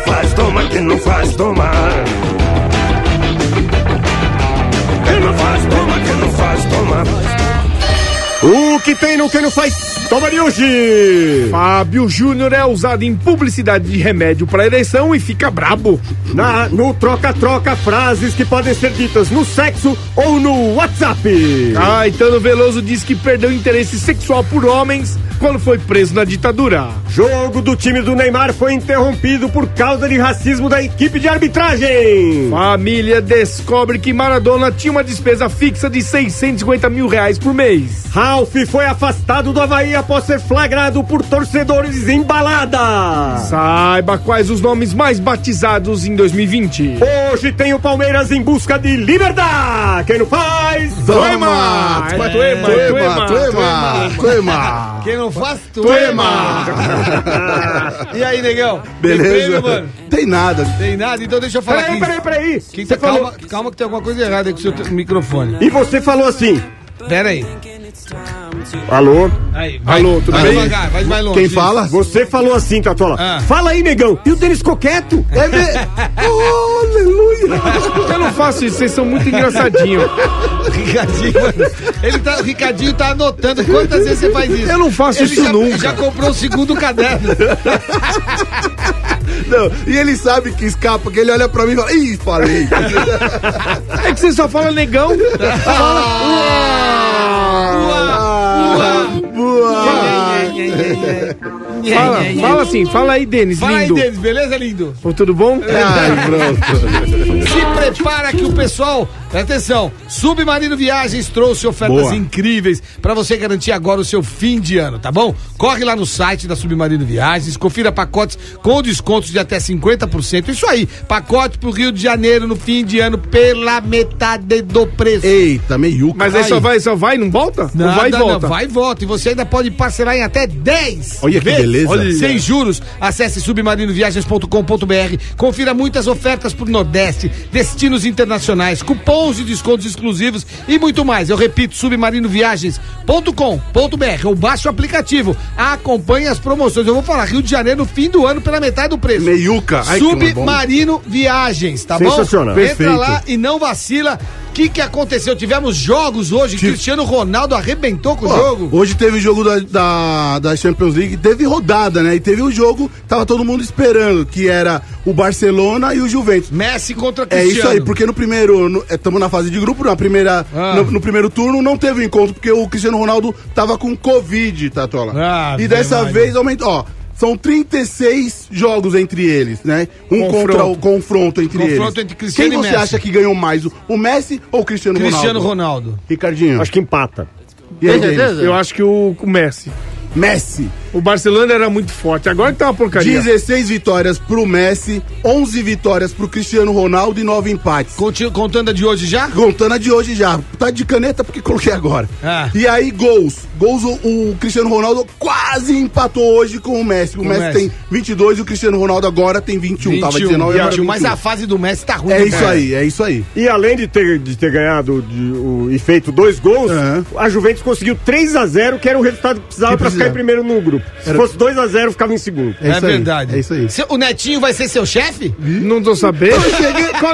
faz, toma, quem não faz, toma. Quem não faz, toma, quem não faz, toma. O que tem no que não faz? Toma de hoje! Fábio Júnior é usado em publicidade de remédio para ereção e fica brabo. Na, no troca-troca, frases que podem ser ditas no sexo ou no WhatsApp. Caetano Veloso diz que perdeu interesse sexual por homens quando foi preso na ditadura. Jogo do time do Neymar foi interrompido por causa de racismo da equipe de arbitragem. Família descobre que Maradona tinha uma despesa fixa de 650 mil reais por mês. Ralph foi afastado do Havaí após ser flagrado por torcedores em balada. Saiba quais os nomes mais batizados em 2020. Hoje tem o Palmeiras em busca de liberdade. Quem não faz! Tuema, tuema, Tuema, tuema, tuema. Quem não faz, Tuema. E aí, negão? Tem Beleza. prêmio, mano? Tem nada. Tem nada? Então deixa eu falar Peraí, aqui. peraí, peraí. Quem Você tá, falou... calma, calma que tem alguma coisa errada aí com o seu microfone. E você falou assim. Pera aí. Alô? Aí, vai. Alô, tudo vai bem? devagar, vai mais longe. Quem fala? Você falou assim, Tatola. Ah. Fala aí, negão. E o Denis Coqueto? É me... oh, aleluia. Eu não faço isso, vocês são muito engraçadinhos. Ricardinho. Ele tá, o Ricardinho tá anotando quantas vezes você faz isso. Eu não faço Ele isso já, nunca. já comprou o segundo caderno. Não, e ele sabe que escapa, que ele olha pra mim e fala, ih, falei. É que você só fala negão. Fala, fala assim, fala aí, Denis, Fala aí, lindo. Denis, beleza, lindo? Tudo bom? Ai, pronto. Se prepara que o pessoal, Presta atenção, Submarino Viagens trouxe ofertas Boa. incríveis para você garantir agora o seu fim de ano, tá bom? Corre lá no site da Submarino Viagens, confira pacotes com descontos de até 50%. Isso aí, pacote pro Rio de Janeiro no fim de ano pela metade do preço. Eita, meiuca. Mas aí, só vai, só vai, não volta? Nada, não vai e volta. Não, vai e volta. E você ainda pode parcelar em até 10 Olha que beleza. Olha. Sem juros, acesse submarinoviagens.com.br, confira muitas ofertas pro Nordeste, destinos internacionais, cupom 11 descontos exclusivos e muito mais. Eu repito, submarinoviagens.com.br ou baixo o aplicativo. Acompanhe as promoções. Eu vou falar Rio de Janeiro no fim do ano pela metade do preço. Meiuca. Ai, Submarino Viagens, tá bom? Sensacional. Entra Perfeito. lá e não vacila. O que, que aconteceu? Tivemos jogos hoje, Tive... Cristiano Ronaldo arrebentou com Pô, o jogo. Hoje teve o jogo da, da, da, Champions League, teve rodada, né? E teve o um jogo, tava todo mundo esperando, que era o Barcelona e o Juventus. Messi contra Cristiano. É isso aí, porque no primeiro, no, é, estamos na fase de grupo, na primeira, Ah. no, no primeiro turno não teve encontro, porque o Cristiano Ronaldo tava com Covid, Tatola. Ah, e dessa vez aumentou, ó, são 36 jogos entre eles, né? Um Confronto. contra o confronto entre eles. Confronto entre Cristiano Quem e você Messi? acha que ganhou mais, o- o Messi ou o Cristiano, Cristiano Ronaldo? Ronaldo. Ricardinho. Acho que empata. E aí? Eu acho que o, o Messi. Messi. O Barcelona era muito forte, agora que tá uma porcaria. 16 vitórias pro Messi, 11 vitórias pro Cristiano Ronaldo e 9 empates. Conti- Contando a de hoje já? Contando a de hoje já. Tá de caneta porque coloquei agora. Ah. E aí, gols. Gols, o, o Cristiano Ronaldo quase empatou hoje com o Messi. O o Messi, Messi. tem 22 e o Cristiano Ronaldo agora tem 21. Tava 19 agora 21, mas 21. a fase do Messi tá ruim. É né, isso cara? aí, é isso aí. E além de ter, de ter ganhado de- o- e feito dois gols, Aham. a Juventus conseguiu 3 a 0 que era o resultado que precisava Que pra ficar em precisava. primeiro no grupo. Se fosse 2 a 0 ficava em segundo. É, É, isso aí, verdade. É isso aí. Seu- o Netinho vai ser seu chefe? Não tô sabendo.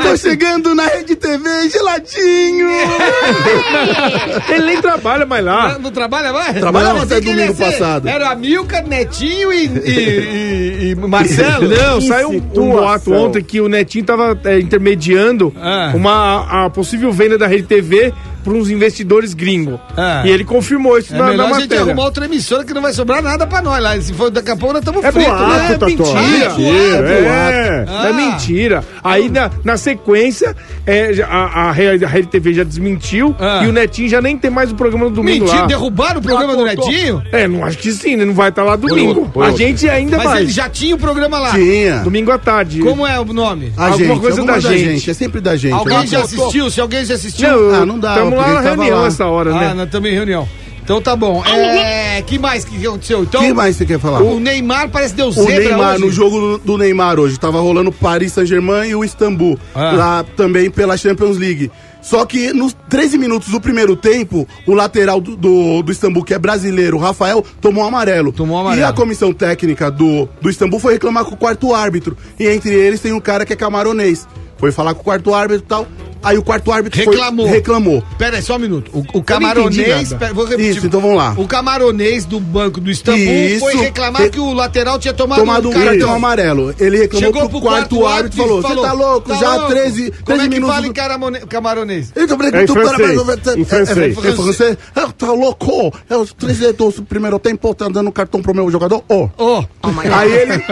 Tô chegando na Rede TV, geladinho! Ele nem trabalha mais lá. Não, não trabalha mais? Trabalhava Eu até domingo passado. Era Amilcar, Netinho e, e, e- e Marcelo? Não, Que saiu um, um situação. boato ontem que o Netinho tava é, intermediando Ah. uma, a possível venda da Rede TV para uns investidores gringos. Ah. E ele confirmou isso É na, na melhor a gente matéria. arrumar outra emissora que não vai sobrar nada pra nós lá. Se for daqui a pouco, nós estamos É fritos. boato, né? Totó. mentira. Mentira, É, é. é mentira. Aí na, na sequência, é, a, a, Re- a Rede TV já desmentiu Ah. e o Netinho já nem tem mais o programa no domingo Mentira, lá. derrubaram o programa do Netinho? É, não acho que sim, né? Não vai estar lá domingo. Põe a outro. gente ainda Mas vai. ele já tinha o programa lá. Tinha. Domingo à tarde. Como é o nome? A Alguma gente, coisa alguma da gente. É sempre da gente. Alguém já assistiu? Se alguém já assistiu. Não, Ah, não dá, Estamos lá na reunião lá. essa hora, Ah, né? nós estamos em reunião. Então tá bom. É, que mais que aconteceu? Então, O que mais você quer falar? o Neymar parece que deu O zebra Neymar, hoje. no jogo do, Neymar hoje, tava rolando Paris Saint-Germain e o Istambul. Ah. Lá também pela Champions League. Só que nos 13 minutos do primeiro tempo, o lateral do, do, do Istambul, que é brasileiro, o Rafael, tomou um amarelo. Tomou um amarelo. E a comissão técnica do, do Istambul foi reclamar com o quarto árbitro. E entre eles tem um cara que é camaronês. Foi falar com o quarto árbitro e tal. Aí o quarto árbitro foi- Reclamou. reclamou. Pera aí, só um minuto. O, o camaronês. pera, vou repetir. Isso, então vamos lá. O camaronês do Banco do Istambul Isso. foi reclamar Re- que o lateral tinha tomado, tomado um cartão amarelo. Ele reclamou Chegou pro pro quarto, árbitro e falou: Você tá louco? já louco? 13, 13 Como é que minutos. fala em camaronês? Ele tá É em francês, em francês. É, é, francês. É, tá louco? É os 13 do primeiro tempo, tá dando cartão pro meu jogador? Ó. Ó, Aí ele.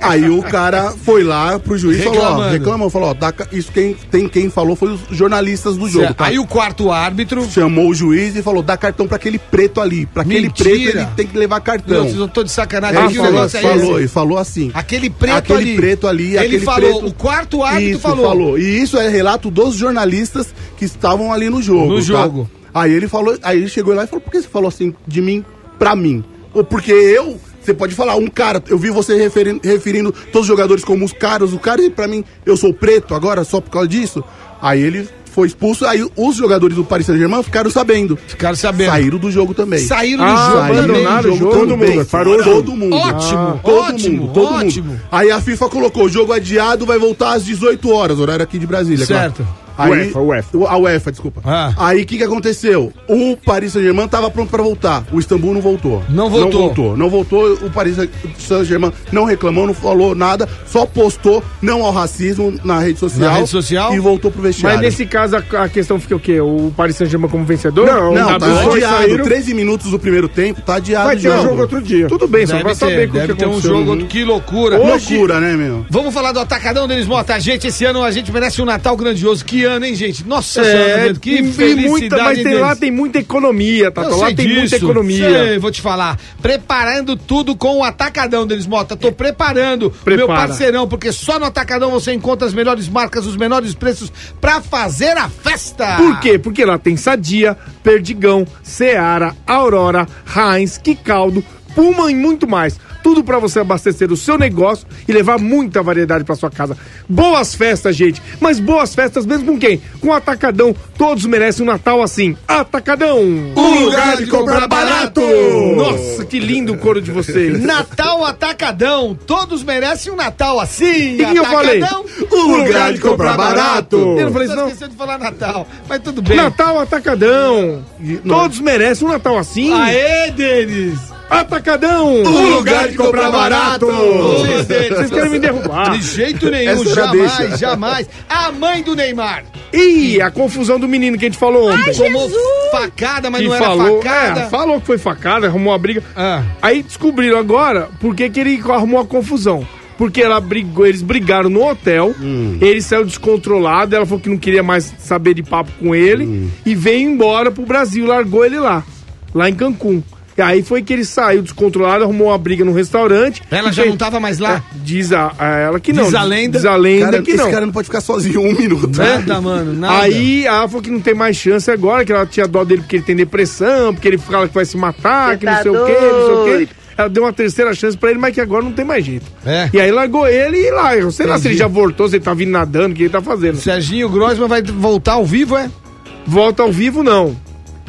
Aí o cara foi lá pro juiz e falou: ó, reclamou, falou: ó, isso quem, tem quem falou foi os jornalistas do jogo. Tá? aí o quarto árbitro. Chamou o juiz e falou: dá cartão pra aquele preto ali. Pra aquele preto ele tem que levar Não, cartão. vocês não tô de sacanagem. Ele aqui o falou, negócio é falou, e falou assim. Aquele preto aquele ali. preto ali, Ele aquele falou, preto. o quarto árbitro Isso, falou. E isso é relato dos jornalistas que estavam ali no jogo. No tá? jogo. Aí ele falou, aí ele chegou lá e falou: "Por que você falou assim de mim pra mim?" Ou porque eu você pode falar, um cara, eu vi você referindo, referindo todos os jogadores como os caras, o cara, e pra mim, eu sou preto agora só por causa disso. Aí ele foi expulso, aí os jogadores do Paris Saint-Germain ficaram sabendo. Ficaram sabendo. Saíram do jogo também. Saíram do Ah, jogo abandonaram também. o jogo. Todo mundo, parou jogo. todo mundo. Ótimo, todo ótimo, mundo, todo ótimo. mundo. Aí a FIFA colocou, o jogo adiado vai voltar às 18 horas, horário aqui de Brasília, Certo. claro. Aí, UEFA, UEFA. A UEFA, desculpa. Ah. Aí o que, que aconteceu? O Paris Saint-Germain tava pronto pra voltar. O Istambul não voltou. Não voltou. Não voltou. Não voltou. O Paris Saint-Germain não reclamou, não falou nada, só postou não ao racismo na rede social. Na rede social? E voltou pro vestiário. Mas nesse caso a, a questão fica o quê? O Paris Saint-Germain como vencedor? Não, Não, Na tá adiado. saíram. 13 minutos do primeiro tempo, tá adiado Vai o ter um jogo outro dia. Tudo bem, só Deve pra ter, saber como deve que ter um aconteceu. jogo, outro- que loucura. Loucura, né, meu? Vamos falar do Atacadão, Denis Mota. Gente, esse ano a gente merece um Natal grandioso. Que ano, hein, gente? Nossa É, Senhora, que tem felicidade, muita, mas tem, lá tem muita economia, tá? Lá tem muita disso. economia. Sei, vou te falar. Preparando tudo com o Atacadão, Denis Mota. Tô preparando o meu Prepara. parceirão, porque só no Atacadão você encontra as melhores marcas, os menores preços pra fazer a festa. Por quê? Porque lá tem Sadia, Perdigão, Seara, Aurora, Heinz, Quicaldo, Puma e muito mais. Tudo pra você abastecer o seu negócio e levar muita variedade pra sua casa. Boas festas, gente. Mas boas festas mesmo com quem? Com o Atacadão. Todos merecem um Natal assim. Atacadão! Um lugar de comprar barato. Nossa, que lindo o coro de vocês. Natal Atacadão. Todos merecem um Natal assim. E que eu falei? Um lugar de comprar barato. Eu não falei isso, não? esqueceu de falar Natal. Mas tudo bem. Natal Atacadão. Todos merecem um Natal assim. Aê, Denis. Atacadão! Um lugar de comprar barato. Vocês querem me derrubar. De jeito nenhum, Essa jamais, deixa. jamais. A mãe do Neymar. Ih, a confusão do menino que a gente falou ontem. Tomou facada, mas que não era falou, facada. é, falou que foi facada, arrumou uma briga. Ah. Aí descobriram agora por que que ele arrumou a confusão. Porque ela brigou, eles brigaram no hotel, Hum. ele saiu descontrolado, ela falou que não queria mais saber de papo com ele Hum. e veio embora pro Brasil, largou ele lá, lá em Cancún. E aí foi que ele saiu descontrolado, arrumou uma briga no restaurante. Ela já fez- não tava mais lá? É, diz a, a ela que não. Diz a lenda. Diz a lenda Cara, que esse não. cara não pode ficar sozinho um minuto. Nada, mano, nada. Aí ela falou que não tem mais chance agora, que ela tinha dó dele porque ele tem depressão, porque ele fala que vai se matar, que não tá sei o quê, não sei o quê. Ela deu uma terceira chance pra ele, mas que agora não tem mais jeito. É. E aí largou ele e lá, eu sei lá se ele já voltou, se ele tá vindo nadando, o que ele tá fazendo. Serginho Grossman vai voltar ao vivo, é? Volta ao vivo, não.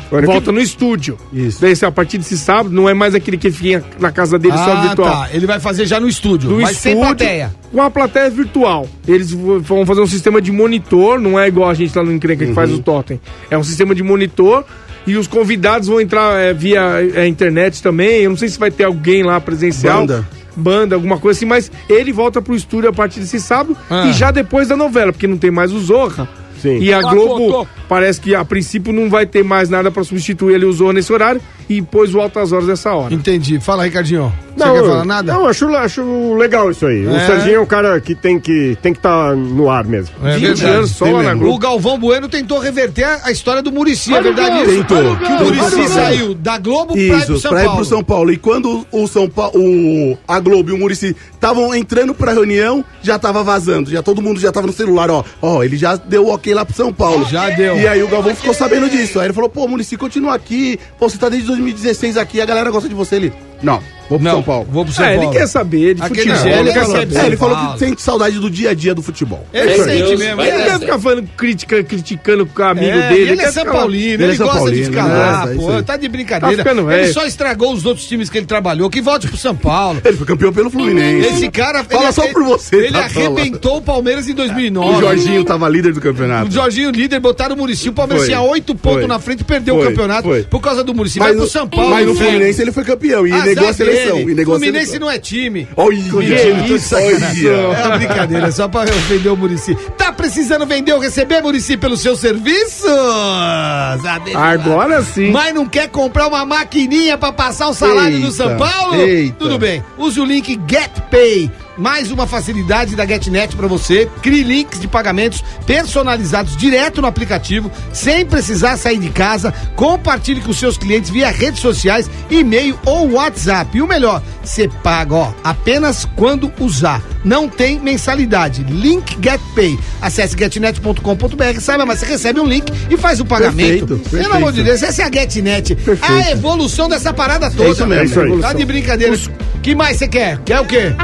Agora, Volta no estúdio. Isso. Daí, se a partir desse sábado, não é mais aquele que fica na casa dele só virtual. tá. Ele vai fazer já no estúdio, do mas sem estúdio plateia. com a plateia virtual. Eles vão fazer um sistema de monitor, não é igual a gente lá no Encrenca que Uhum. faz o totem. É um sistema de monitor e os convidados vão entrar é, via é, internet também. Eu não sei se vai ter alguém lá presencial. Banda. Banda, alguma coisa assim, mas ele volta pro estúdio a partir desse sábado Ah. e já depois da novela, porque não tem mais o Zorra. Sim. E a Globo parece que a princípio não vai ter mais nada pra substituir ele o Zorra nesse horário e pôs o Altas Horas nessa hora. Entendi. Fala, Ricardinho. Você Não, quer falar nada? Não, acho, acho legal isso aí. O É. Serginho é um cara que tem que estar que tá no ar mesmo. É 20 verdade. anos só Tem lá na. Globo. O Galvão Bueno tentou reverter a, a história do Murici, é verdade isso? Tentou. Que o Murici saiu da Globo pra ir pro Isso, São pra ir Paulo. pro São Paulo. E quando o São Paulo, o, a Globo e o Murici estavam entrando pra reunião, já tava vazando. Já todo mundo já tava no celular, ó. Ó, ele já deu ok lá pro São Paulo. Já deu. E aí o Galvão ficou sabendo disso. Aí ele falou, pô, Murici, continua aqui. Pô, você tá desde 2016 aqui, a galera gosta de você. Ele, não, vou pro Não, São Paulo. vou pro São É, Paulo. ele quer saber de Aquele futebol. gênio ele quer saber. É, ele falou que sente saudade do dia a dia do futebol. Ele É, sente mesmo. Ele Ele quer ficar falando, critica, criticando com o amigo É, dele. ele é quer São ficar- Paulino, ele, Ele é São gosta de Paulino, ficar né? lá, É isso pô. Tá de brincadeira. Tá ele velho. só estragou os outros times que ele trabalhou. Que volte pro São Paulo. Ele foi campeão pelo Fluminense. Esse cara. Fala ele- só por você, Ele tá, arrebentou o Palmeiras em 2009. O Jorginho tava líder do campeonato. O Jorginho líder, botaram o Murici. O Palmeiras tinha oito pontos na frente e perdeu o campeonato por causa do Murici. Vai Mas pro São Paulo. mas no. Fluminense ele foi campeão e Azar negou seleção. dele. E Fluminense não é time. Olha, Que isso. É uma brincadeira, só pra vender o Murici. Tá precisando vender ou receber, Murici, pelos seus serviços? Ah. Agora sim. Mas não quer comprar uma maquininha pra passar o salário do Eita, São Paulo? eita. Tudo bem. Use o link GetPay. Mais uma facilidade da GetNet pra você. Crie links de pagamentos personalizados direto no aplicativo, sem precisar sair de casa. Compartilhe com seus clientes via redes sociais, e-mail ou WhatsApp. E o melhor, você paga, ó, apenas quando usar. Não tem mensalidade. Link GetPay. Acesse getnet.com.br, saiba, mas você recebe um link e faz o pagamento. Perfeito, Pelo amor de perfeito. Deus, essa é a GetNet. Perfeito. A evolução dessa parada toda. É isso mesmo, é isso. Tá de brincadeira. que mais você quer? Quer o quê?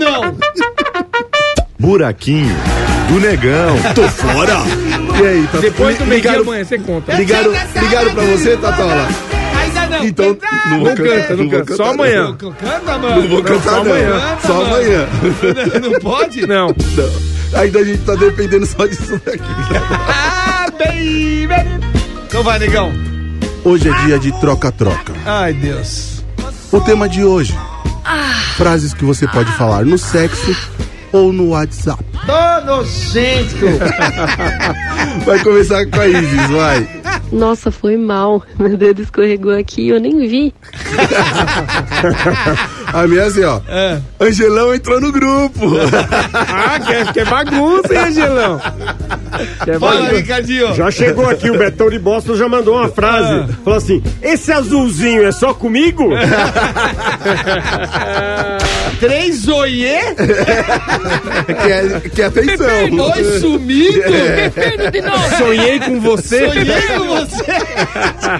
Não! Buraquinho do Negão. Tô fora. E aí, tá Depois do meio dia ligaram, amanhã, você conta. ligaram, ligaram pra você, Tatola? Ainda não. Então, não vou Não canta, não vou canta. Só cantar, amanhã. Canta, mano. Não vou cantar, só não. amanhã. Só amanhã. Não pode? Não. Não. Ainda a gente tá dependendo só disso daqui. Ah, baby! Então vai, negão. Hoje é dia de troca-troca. Ai, Deus. O tema de hoje: frases que você pode falar no sexo ou no WhatsApp. Tô nojento. Vai começar com a Isis, vai. Nossa, foi mal. Meu dedo escorregou aqui e eu nem vi. A minha é assim, ó. Angelão entrou no grupo. Ah, quer, quer bagunça, hein, Angelão? Quer Fala, bagunça. Ricardinho. Já chegou aqui, o Betão de Boston já mandou uma frase. Falou assim: esse azulzinho é só comigo? Três oiê? que, é, que é atenção. Dois sumido? Sonhei com você. Sonhei com você.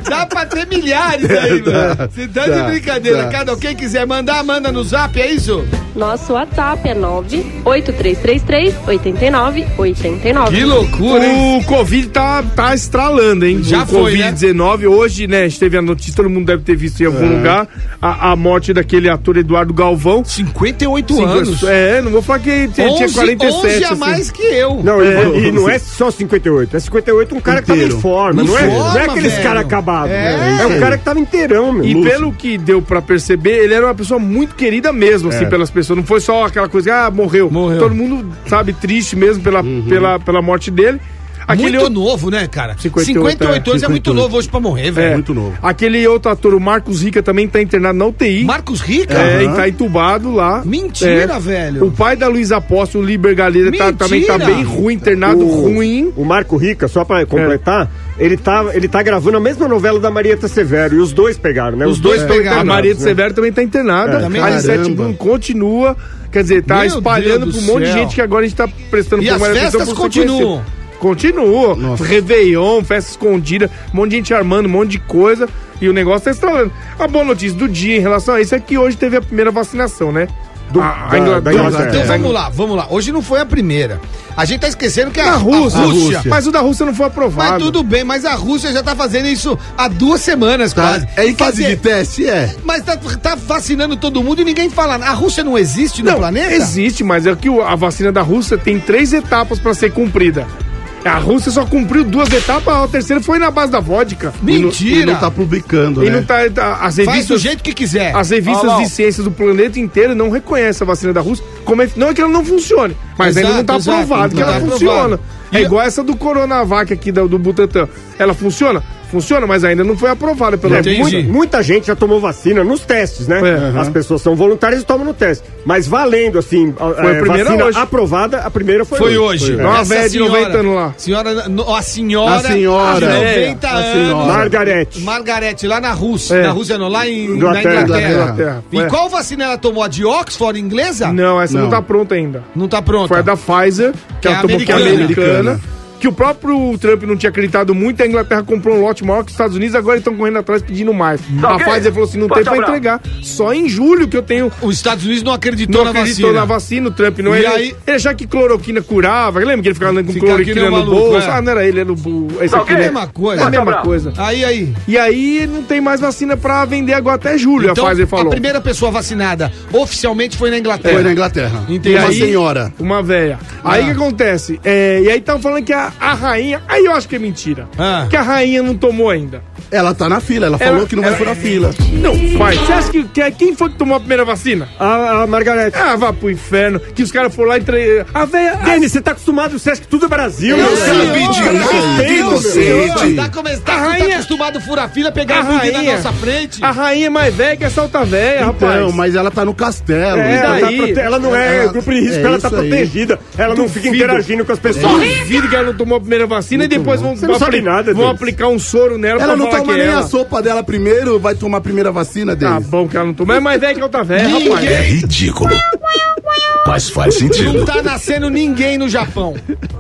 Dá pra ter milhares aí, mano. Você tá de dá, brincadeira. dá. Cada quem quiser mandar, manda no zap, é isso? Nosso WhatsApp é 98333 8989. Que loucura, hein? O Covid tá, tá estralando, hein? Já o foi, né? Covid-19. Hoje, né, a gente teve a notícia, todo mundo deve ter visto em algum É. lugar, a, a morte daquele ator Eduardo Galvão. 58 Cinco- anos. É, não vou falar que tinha, tinha 11, 47. 11 a assim. mais que eu. Não, É. e, e não é só 58, é 58 um cara que tava Inteiro. em forma, Em não é, não é aqueles caras acabados. É. É, um cara que tava inteirão, meu. E Lúcio. pelo que deu pra perceber, ele era uma pessoa muito querida mesmo, assim, pelas pessoas. Não foi só aquela coisa, ah, morreu. Morreu. Todo mundo, sabe, triste mesmo pela, pela, pela morte dele. Aquele muito outro- novo, né, cara? 58, 58, anos é muito 58. novo hoje pra morrer, É, velho. muito novo. Aquele outro ator, o Marcos Rica, também tá internado na UTI. Marcos Rica? É, e tá entubado lá. Mentira, É. velho. O pai da Luiz Apóstolo, o Liber Galera, tá, também tá bem ruim, internado o, ruim. O Marco Rica, só pra completar, ele, tá, ele tá gravando a mesma novela da Marieta Severo e os dois pegaram, né? Os dois estão pegaram. A de né? Severo também tá internada. É, também. a Alicete Caramba. Boom continua. Quer dizer, tá Meu espalhando Deus pra um monte de gente que agora a gente tá prestando E as atenção festas continuam. conhecido. Continua. Nossa. Réveillon, festa escondida, um monte de gente armando, um monte de coisa. E o negócio tá estralando. A boa notícia do dia em relação a isso é que hoje teve a primeira vacinação, né? Do- a, da- Inglaterra. da Inglaterra. Então É. vamos lá, vamos lá. Hoje não foi a primeira. A gente tá esquecendo que a, A Rússia. a Rússia. Mas o da Rússia não foi aprovado. Mas tudo bem, mas a Rússia já tá fazendo isso há duas semanas Tá? quase. É em fase de teste? É. Mas tá, tá vacinando todo mundo e ninguém fala. A Rússia não existe no Não, planeta? existe, mas é que a vacina da Rússia tem três etapas pra ser cumprida. A Rússia só cumpriu duas etapas, a terceira foi na base da vodka. E não- Mentira! E não tá publicando, E né? não tá, tá- as Faz do revistas, jeito que quiser. as revistas de ciências do planeta inteiro não reconhecem a vacina da Rússia. Como é- não é que ela não funcione, mas ainda não tá Exato, exato, provado que ela tá funciona. É igual essa do Coronavac aqui do, do Butantan. Ela funciona? Funciona, mas ainda não foi aprovada pela É, muita, muita gente já tomou vacina nos testes, né? É. As pessoas são voluntárias e tomam no teste. Mas valendo, assim, a, Foi a é, primeira vacina hoje. aprovada, a primeira foi, Foi hoje. Uma Essa velha de 90 anos lá. Senhora, no- a senhora. A senhora, de é, 90 a anos. senhora. Margarete. Margarete, lá na Rússia. É. Na Rússia não, lá em, Inglaterra. na Inglaterra. Inglaterra. E É. qual vacina ela tomou? A de Oxford, inglesa? Não, essa não, Não. tá pronta ainda. Não tá pronta. Foi a da Pfizer, que, Que é ela tomou que é americana. Que o próprio Trump não tinha acreditado muito, a Inglaterra comprou um lote maior que os Estados Unidos, agora estão correndo atrás pedindo mais. A Pfizer falou assim, não tem pra entregar. Só em julho que eu tenho... Os Estados Unidos não acreditou Não na acreditou vacina. na vacina, o Trump não E ele, aí- ele achava que cloroquina curava. Lembra que ele ficava andando com cloroquina no maluco, bolso? é. Ah, não era ele, era o esse aqui, É a né? mesma coisa. É a mesma coisa. Aí, aí. E aí não tem mais vacina pra vender agora até julho, Então, a Pfizer falou. a primeira pessoa vacinada oficialmente foi na Inglaterra. Foi na Inglaterra. Entendi. Uma aí- senhora. Uma véia. Aí o que acontece? É, e aí estão falando que a, a rainha. Aí eu acho que é mentira. Ah. Que a rainha não tomou ainda. Ela tá na fila, ela Ela- falou que não vai ela- furar fila. Não, pai. Você acha que, que é- quem foi que tomou a primeira vacina? A, a Margarete. Ah, vá pro inferno. Que os caras foram lá e. Tre... A véia. a- Denis, você tá acostumado, você acha que tudo é Brasil, Eu meu sabe de nada, inocente. Tá, come... tá, A tá rainha- acostumado a furar fila, pegar A a bunda na rainha- nossa frente. A rainha é mais velha que essa outra véia, rapaz. Então, mas ela tá no castelo. É, Ela, tá daí? prote- ela não é Ela- grupo de risco, é ela tá protegida. Ela não fica interagindo com as pessoas. duvido que ela não tomou a primeira vacina e depois vão, não sabe apli- nada, vão aplicar um soro nela Ela não toma que é nem ela. a sopa dela primeiro, vai tomar a primeira vacina dele. Tá bom que ela não tomou. É mais velha que a outra velha, rapaz. É ridículo. Mas faz Não sentido. tá nascendo ninguém no Japão.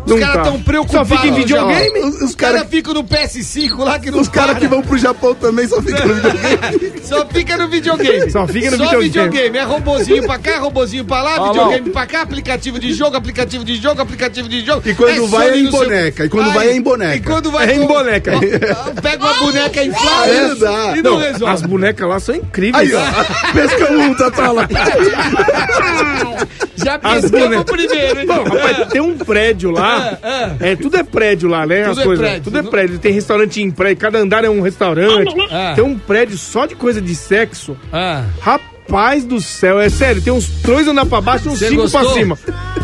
Os Não caras tá. tão preocupados. Só fica em videogame? Os- os Os caras cara- ficam no PS5 lá que não Os caras que vão pro Japão também só ficam no videogame. Só fica no videogame. Só fica no Só videogame. videogame. É robozinho pra cá, robozinho pra lá, videogame pra cá, aplicativo de jogo, aplicativo de jogo, aplicativo de jogo. E quando vai é em boneca, e quando vai é em boneca. E quando vai É em boneca. Pega uma boneca inflável É, dá. e não, Não, resolve. as bonecas lá são incríveis. Aí, ó. Pesca um, tá, tá lá. Já pescamos primeiro, hein? Bom, rapaz, tem um prédio lá. É, tudo é prédio lá, né? Tudo as é coisas. prédio, tudo é prédio. Tem restaurante em prédio, cada andar é um restaurante. Ah. Tem um prédio só de coisa de sexo. Ah. Rapaz do céu, é sério, tem uns dois andar pra baixo e uns Você cinco gostou? pra cima.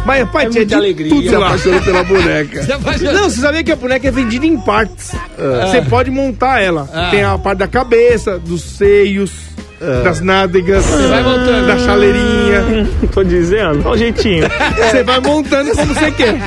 Mas, rapaz, tinha de alegria. tudo Se lá. apaixonou pela boneca. Não, você sabia que a boneca é vendida em partes. Você pode montar ela. Ah. Tem a parte da cabeça, dos seios, das nádegas, vai montando. da chaleirinha. Tô dizendo, olha o jeitinho. Você vai montando como você quer.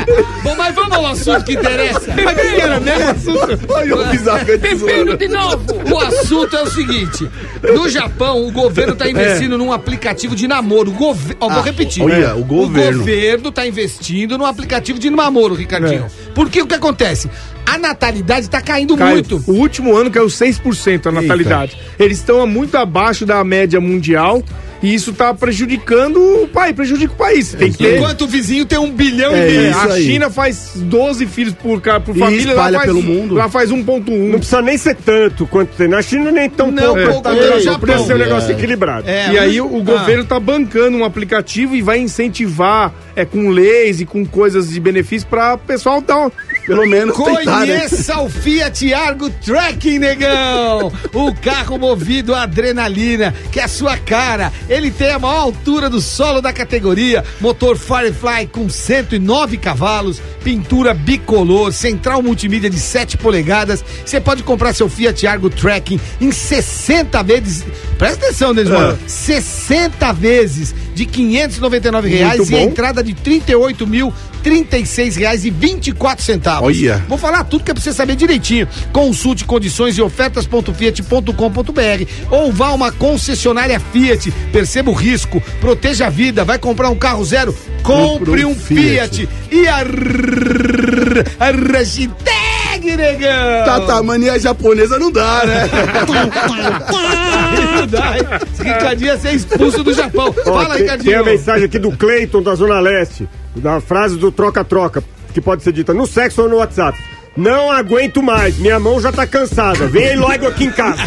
Bom, mas vamos ao assunto que interessa. Mas que era mesmo assunto? Olha o bizarro é de novo! O assunto é o seguinte: no Japão, o governo tá investindo num aplicativo de namoro. Gover... Ó, vou repetir. olha, o governo. O governo tá investindo num aplicativo de namoro, Ricardinho. Porque o que acontece? A natalidade tá caindo Caiu. muito. O último ano caiu 6% a natalidade. Eles estão muito abaixo da média mundial e isso tá prejudicando o país, prejudica o país. Tem que ter. Enquanto o vizinho tem um bilhão É e meio. É, isso a aí. China faz 12 filhos por, ca- por E família, lá espalha faz, pelo mundo. lá faz 1.1. Não precisa nem ser tanto quanto tem na China, nem tão Não, pouco. pouco, tá é? Japão. Podia ser um negócio equilibrado. É, E aí mas- o, o Ah. governo tá bancando um aplicativo e vai incentivar é, com leis e com coisas de benefício para pessoal dar um... Pelo menos tentar, né? Conheça o Fiat Argo Tracking, negão! O carro movido a adrenalina, que é a sua cara. Ele tem a maior altura do solo da categoria, motor Firefly com 109 cavalos, pintura bicolor, central multimídia de 7 polegadas. Você pode comprar seu Fiat Argo Tracking em 60 vezes. Presta atenção, Denis, mano. 60 vezes de 599 reais e entrada de 38 mil 36 reais e 24 centavos. Olha. Vou falar tudo que é pra você saber direitinho. Consulte condições e ofertas.fiat.com.br ou vá a uma concessionária Fiat. Perceba o risco, proteja a vida. Vai comprar um carro zero? Compre um Fiat. Fiat. E a, a hashtag, negão! Tata, mania japonesa não dá, né? Não dá, hein? Ricardinho ia ser expulso do Japão. Ó, Fala, tem, Ricardinho. tem a mensagem aqui do Cleiton, da Zona Leste, da frase do troca-troca, que pode ser dita no sexo ou no WhatsApp. Não aguento mais, minha mão já tá cansada. Vem aí logo aqui em casa.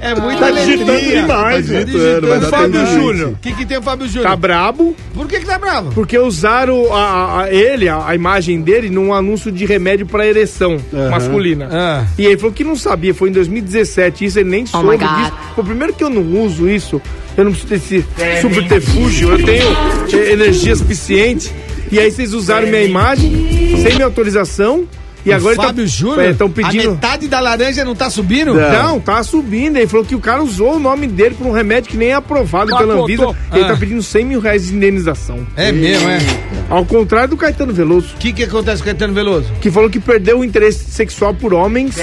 É muita Tá digitando alegria. demais, Tá digitando, vai O dar Fábio tendência. Júnior. O que, que tem o Fábio Júnior? Tá brabo, Por que, que tá bravo? porque usaram a, a- a- ele, a, a imagem dele, num anúncio de remédio pra ereção masculina. Ah. E ele falou que não sabia, foi em 2017, isso ele nem soube my God. disso. Pô, primeiro que eu não uso isso, eu não preciso desse subterfúgio, eu tenho eh, energia suficiente. E aí vocês usaram minha imagem, sem minha autorização, e agora Fábio Júnior? estão A pedindo... metade da laranja não tá subindo? Não, tá subindo. Ele falou que o cara usou o nome dele por um remédio que nem é aprovado pela Anvisa. Ele Ah. tá pedindo 100 mil reais de indenização. É mesmo, é? Ao contrário do Caetano Veloso, O que, que acontece com o Caetano Veloso? que falou que perdeu o interesse sexual por homens.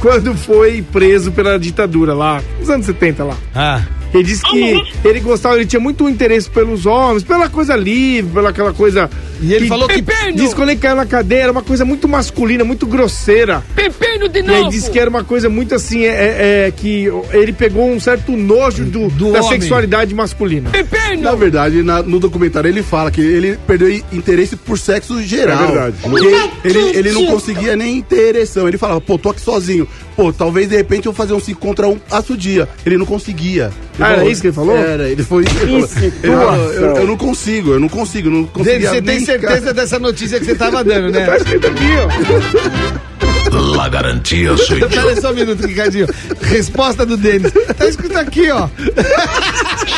Quando foi preso pela ditadura lá, nos anos 70 lá. Ah. Ele disse que ele gostava, ele tinha muito interesse pelos homens, pela coisa livre, pela aquela coisa. E ele falou que- Disse que quando ele caiu na cadeira, uma coisa muito masculina, muito grosseira. Pepino de E aí disse que era uma coisa muito assim, é, é- é que ele pegou um certo nojo do, Do da homem. sexualidade masculina. Na verdade, na- no documentário ele fala que ele perdeu interesse por sexo geral. É verdade. Porque ele, ele não conseguia nem ter ereção. Ele falava, pô, tô aqui sozinho. Pô, talvez de repente eu vou fazer um 5 contra 1 um dia. Ele não conseguia. Ele Ah, era isso que ele falou? Era, ele foi. Ele falou, ele falou, eu, eu não consigo, eu não consigo, eu não conseguia. você tem nem certeza ficar- dessa notícia que você tava dando, né? Tá escrito aqui, ó. La garantia yo. Pera só um minuto, Ricardinho. Resposta do Denis. Tá escrito aqui, ó.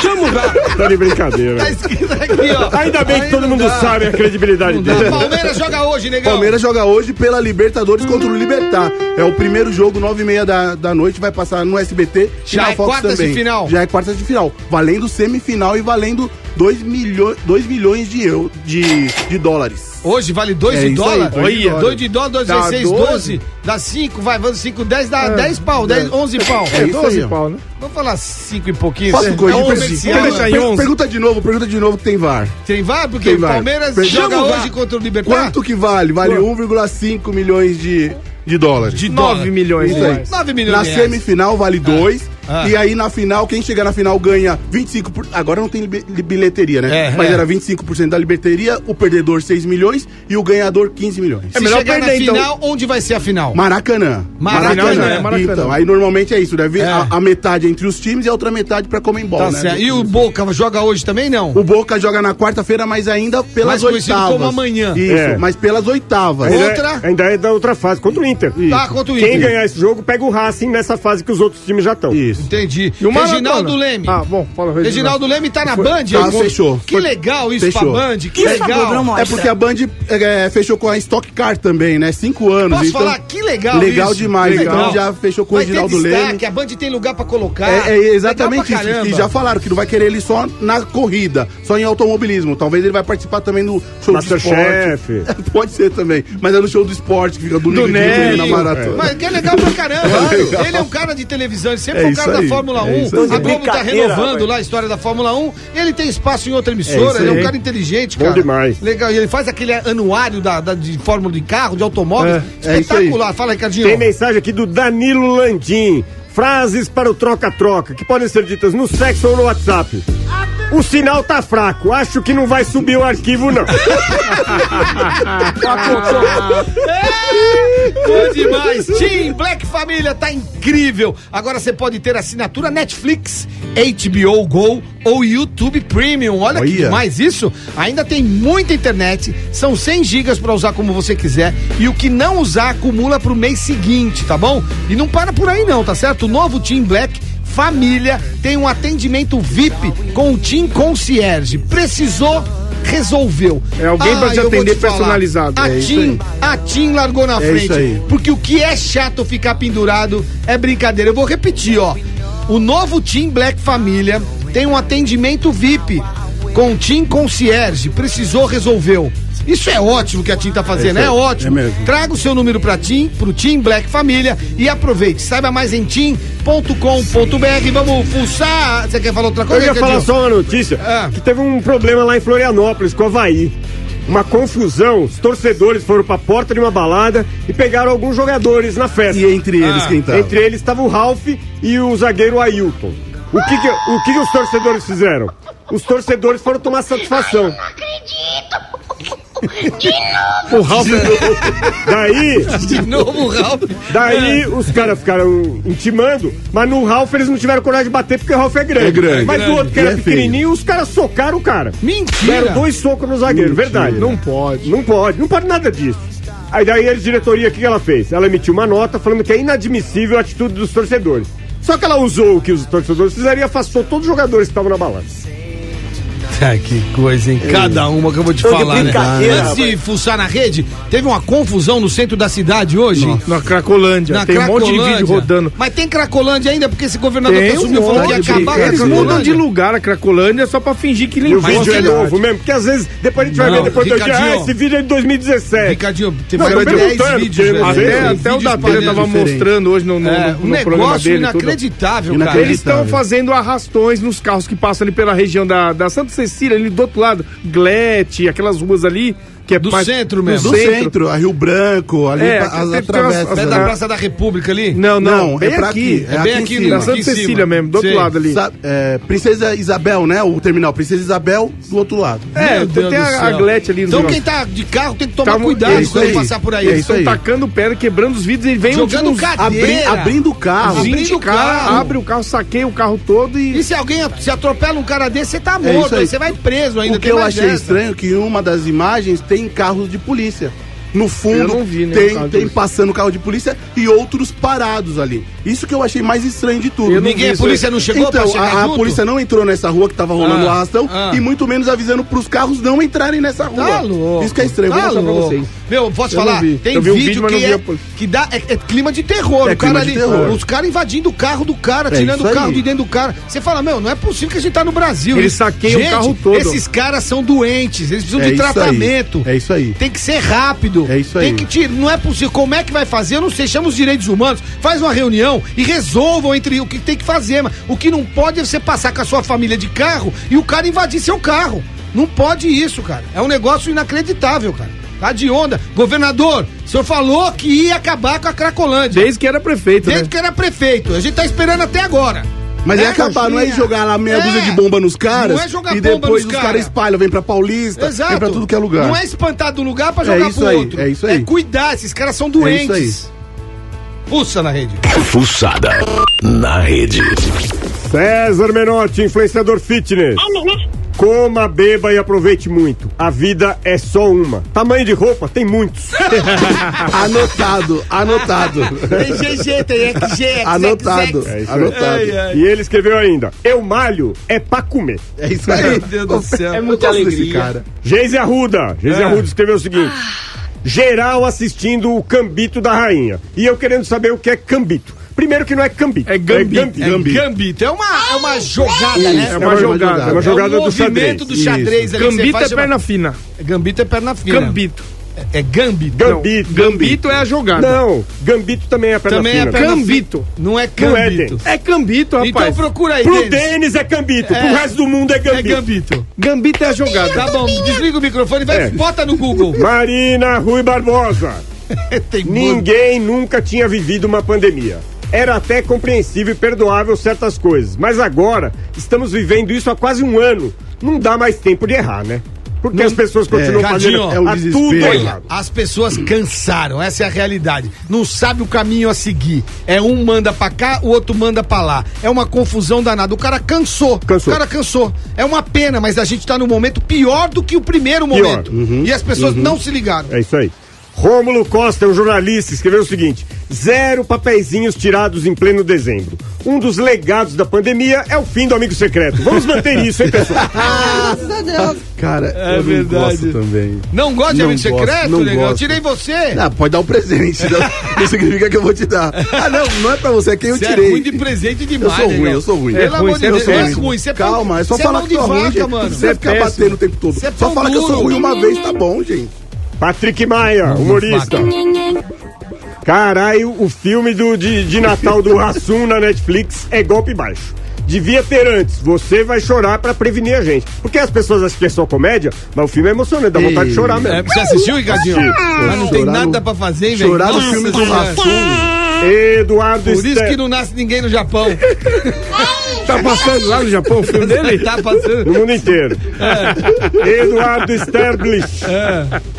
Chama o gato. Tá de brincadeira. Tá escrito aqui, ó. Ainda bem que todo mundo dá. sabe a credibilidade Não dá. dele. Palmeiras joga hoje, negão. Palmeiras joga hoje pela Libertadores contra o Libertar. É o primeiro jogo, nove e meia da, da noite, vai passar no SBT e Já na é Fox quartas de também. final. Já é quartas de final. Valendo semifinal e valendo 2 milhões, dois milhões de, eu, de, de dólares. Hoje vale 2 É de dólar? aí, dois de dólar. 2 de dólar, 2 Dá vezes 6, 12. 12. Dá 5, vai, vamos 5, 10, dá 10 pau, 10, 11 pau. É isso 12 aí, ó. pau, né? Vamos falar 5 e pouquinho. É um Per- comercial. Vamos deixar em per- 11. Pergunta de novo, pergunta de novo que tem VAR. Tem VAR? Porque o. Palmeiras Per- joga hoje contra o Libertar. Quanto que vale? Vale 1,5 milhões de, de dólares. De 9 dólar. milhões Isso aí. reais. 9 milhões Na semifinal vale 2. Ah. E aí na final, quem chegar na final ganha 25%. Por... Agora não tem bilheteria, né? É, Mas é. era 25% da bilheteria, o perdedor 6 milhões e o ganhador 15 milhões. Se melhor chegar na perder, então. final, onde vai ser a final? Maracanã. Maracanã, é Maracanã. Então, aí normalmente é isso, deve É. a, a metade entre os times e a outra metade pra Comembol, Tá né? certo. E o Boca joga hoje também, não? O Boca joga na quarta-feira, mas ainda pelas conhecido oitavas. como amanhã. Isso, É. mas pelas oitavas. Ainda, Outra? ainda é da outra fase, contra o Inter. Tá, contra o Quem Inter. ganhar esse jogo pega o Racing nessa fase que os outros times já estão. Isso. Entendi. E o Reginaldo? Leme. Ah, bom, fala Reginaldo. Reginaldo Leme tá na Band? Tá, fechou. Que legal isso Fechou. pra Band, que legal. É porque a Band é, fechou com a Stock Car também, né? Cinco anos. Posso então- falar? Que legal Legal isso. demais. Legal. Então já fechou com o Vai ter Reginaldo destaque, Leme. a Band tem lugar pra colocar. É, é exatamente Legal isso. E já falaram que não vai querer ele só na corrida, só em automobilismo. Talvez ele vai participar também no show do esporte. Pode ser também. Mas é no show do esporte que fica do, do Nélio. na maratona. Mas que é legal pra caramba. Ele é um cara de televisão, ele sempre É foi um isso cara da Fórmula é 1. isso aí. A Globo tá renovando lá a história da Fórmula 1. Ele tem espaço em outra É emissora, isso ele é um cara inteligente, Bom cara. demais. Legal. E ele faz aquele anuário da, da- de Fórmula de carro, de automóveis. É, é. Espetacular. Fala, Ricardinho. Tem mensagem aqui do Danilo Landim. Frases para o troca-troca, que podem ser ditas no sexo ou no WhatsApp. O sinal tá fraco, acho que não vai subir o arquivo, não. Bom demais. Team Black Família tá incrível. Agora você pode ter assinatura Netflix, HBO Go ou YouTube Premium. Olha que Olha. demais isso. Ainda tem muita internet, são 100 gigas pra usar como você quiser e o que não usar acumula pro mês seguinte, tá bom? E não para por aí não, tá certo? O novo Team Black Família tem um atendimento VIP com o Team Concierge. Precisou resolveu. É alguém pra te atender falar. personalizado. A É TIM, a TIM largou na É frente. Porque o que é chato ficar pendurado é brincadeira. Eu vou repetir, ó. O novo TIM Black Família tem um atendimento VIP com TIM Concierge. Precisou, resolveu. Isso é ótimo que a TIM tá fazendo, É é, ótimo. é mesmo. Traga o seu número pra TIM, pro TIM Black Família e aproveite. Saiba mais em tim.com.br. Vamos fuçar. Você quer falar outra Eu coisa? ia falar só uma notícia, Ah. que teve um problema lá em Florianópolis com o Havaí. Uma confusão, os torcedores foram pra porta de uma balada e pegaram alguns jogadores na festa. E entre eles, Ah. quem tá? Entre eles estava o Ralph e o zagueiro Ailton. O que que, o que que os torcedores fizeram? Os torcedores foram tomar satisfação. O Ralf Daí, De novo o Ralf. daí os caras ficaram intimando, mas no Ralph eles não tiveram coragem de bater porque o Ralph é grande. É grande. Mas o outro que era é feio. pequenininho, os caras socaram o cara. Mentira. Deram dois socos no zagueiro, verdade. Não pode. Não pode, não pode nada disso. Aí daí a diretoria, o que que ela fez? Ela emitiu uma nota falando que é inadmissível a atitude dos torcedores. Só que ela usou o que os torcedores fizeram e afastou todos os jogadores que estavam na balança. Que coisa, hein? Cada uma que eu vou te Tô de falar, né? Antes de fuçar na rede, teve uma confusão no centro da cidade hoje. Na Cracolândia. Na tem um monte de Cracolândia. vídeo rodando. Mas tem Cracolândia ainda, porque esse governador Tem que um assumiu falou que ia acabar Eles mudam de Cracolândia. lugar a Cracolândia só pra fingir que E o limpou. vídeo é novo mesmo, porque às vezes depois a gente vai ver depois do dia, ah, esse vídeo é de 2017. Ricardinho, tem Não, mais de tô 10 perguntando, vídeos, Até, até o vídeos da Pedra tava mostrando hoje no, no, É, no um programa negócio dele. inacreditável, cara. Eles estão fazendo arrastões nos carros que passam ali pela região da, da Santa Cecília, ali do outro lado, Glete, aquelas ruas ali, que é Do mais- centro mesmo. Do centro, a Rio Branco, ali É, as tem- as- da. Praça da República ali? Não, não, Não, é pra aqui. é É bem aqui aqui. Na Santa Cecília mesmo, do outro lado ali. Sa- é, Princesa Isabel, né? O terminal Princesa Isabel do outro lado. É, tem a, a. Glete ali no Então quem tá de carro tem que tomar Tá cuidado é quando aí. passar por aí. É Eles estão tacando pedra, quebrando os vidros e vem Jogando uns. Abri- abrindo o carro. Abrindo 20 o carro. abre o carro, saqueia o carro todo e... E se alguém se atropela um cara desse, você tá É morto, aí você vai preso ainda. O que eu achei estranho é que uma das imagens tem carros de polícia. No fundo vi nenhum tem, tem passando carro de polícia e outros parados ali. Isso que eu achei mais estranho de tudo. Ninguém, a polícia não chegou então, pra chegar a, a polícia não entrou nessa rua que tava rolando o Ah, arrastão ah. e muito menos avisando pros carros não entrarem nessa rua. Tá louco. Isso que é estranho, Tá vou mostrar louco. pra vocês. Meu, posso Eu falar? Tem Eu vi o vídeo, vídeo, mas que, é, que dá. É, é clima de terror. É o cara clima de ali. terror. Os caras invadindo o carro do cara, É tirando o carro aí. de dentro do cara. Você fala, meu, não é possível que a gente tá no Brasil. Eles saqueiam o carro todo. Esses caras são doentes, eles precisam É de tratamento. É isso aí. Tem que ser rápido. É isso Tem aí. que tirar. Não é possível. Como é que vai fazer? Eu não sei. Chama os direitos humanos, faz uma reunião e resolvam entre o que tem que fazer. Mas o que não pode é você passar com a sua família de carro e o cara invadir seu carro. Não pode isso, cara. É um negócio inacreditável, cara. Tá de onda. Governador, o senhor falou que ia acabar com a Cracolândia. Desde que era prefeito, Desde né? que era prefeito. A gente tá esperando até agora. Mas é, É, acabar, não é jogar lá meia É. dúzia de bomba nos caras Não é jogar e bomba depois nos os cara. caras espalham, vem pra Paulista, Exato. vem pra tudo que é lugar. Não é espantar do lugar pra É jogar isso pro aí, outro. é isso aí. É cuidar, esses caras são É doentes. isso Pulsa na rede. Fuçada na rede. César Menotti, influenciador fitness. Coma, beba e aproveite muito. A vida é só uma. Tamanho de roupa, tem muitos. Anotado, anotado. Tem GG, tem XG, anotado, É isso aí. anotado. E ele escreveu ainda: Eu malho é pra comer. É isso aí. Meu Deus do céu. É muita alegria. cara. Geise Arruda. Geise É. Arruda escreveu o seguinte: Geral assistindo o Cambito da Rainha. E eu querendo saber o que é Cambito. Primeiro que não é Cambito. É Gambito. É gambito. É uma, é uma jogada, né? É uma jogada. É uma jogada é um do xadrez. movimento do xadrez ali Gambito faz, é perna fina. Gambito é perna fina. Gambito. É gambito. Gambito. Gambito é a jogada. Não, Gambito também é perna Também fina. é perna Gambito. Não é Não é, gambito. É Gambito, rapaz. então procura aí, Pro Denis. Denis é Gambito, É. pro resto do mundo é É Gambito. gambito. Gambito é a jogada. Tá bom, desliga o microfone e vai, É. bota no Google. Marina Rui Barbosa. Tem Ninguém nunca tinha vivido uma pandemia. Era até compreensível e perdoável certas coisas. Mas agora, estamos vivendo isso há quase um ano. Não dá mais tempo de errar, né? Porque as pessoas continuam Cadinho, fazendo é um a desespero. tudo errado. as pessoas cansaram, essa é a realidade. Não sabe o caminho a seguir. É um manda pra cá, o outro manda pra lá. É uma confusão danada. O cara cansou. Cansou. O cara cansou. É uma pena, mas a gente tá num momento pior do que o primeiro Pior. momento. E as pessoas não se ligaram. É isso aí. Rômulo Costa, um jornalista, escreveu o seguinte: zero papeizinhos tirados em pleno dezembro. Um dos legados da pandemia é o fim do amigo secreto. Vamos manter isso, hein, pessoal? Cara, É eu verdade. não gosto também. Não gosta de Não amigo gosto, secreto, não negão? Eu gosto. tirei você. Ah, pode dar um presente. Não, significa que eu vou te dar. Ah, não, não é pra você, é quem eu Você é tirei. ruim de presente Eu demais, sou ruim, negão. eu sou ruim. Pelo É ruim, amor de você é Deus, é ruim. Você é Calma, é só você falar que eu sou ruim, ficar péssimo. batendo o tempo todo. Você é Só falar que eu sou ruim uma vez, tá bom, gente. Patrick Maia, humorista. Caralho, o filme do, de, de Natal do Rassum na Netflix é golpe baixo. Devia ter antes. Você vai chorar pra prevenir a gente. Porque as pessoas acham que é só comédia, mas o filme é emocionante, dá vontade de chorar mesmo. É, você assistiu, Ricardinho? Mas não tem Chorar nada no- pra fazer, hein, velho? Chorar no Nossa filme do Senhora. Rassum. Eduardo Por isso Ste- que não nasce ninguém no Japão. Tá passando lá no Japão o filme dele? tá passando. No mundo inteiro. Eduardo Sterblich.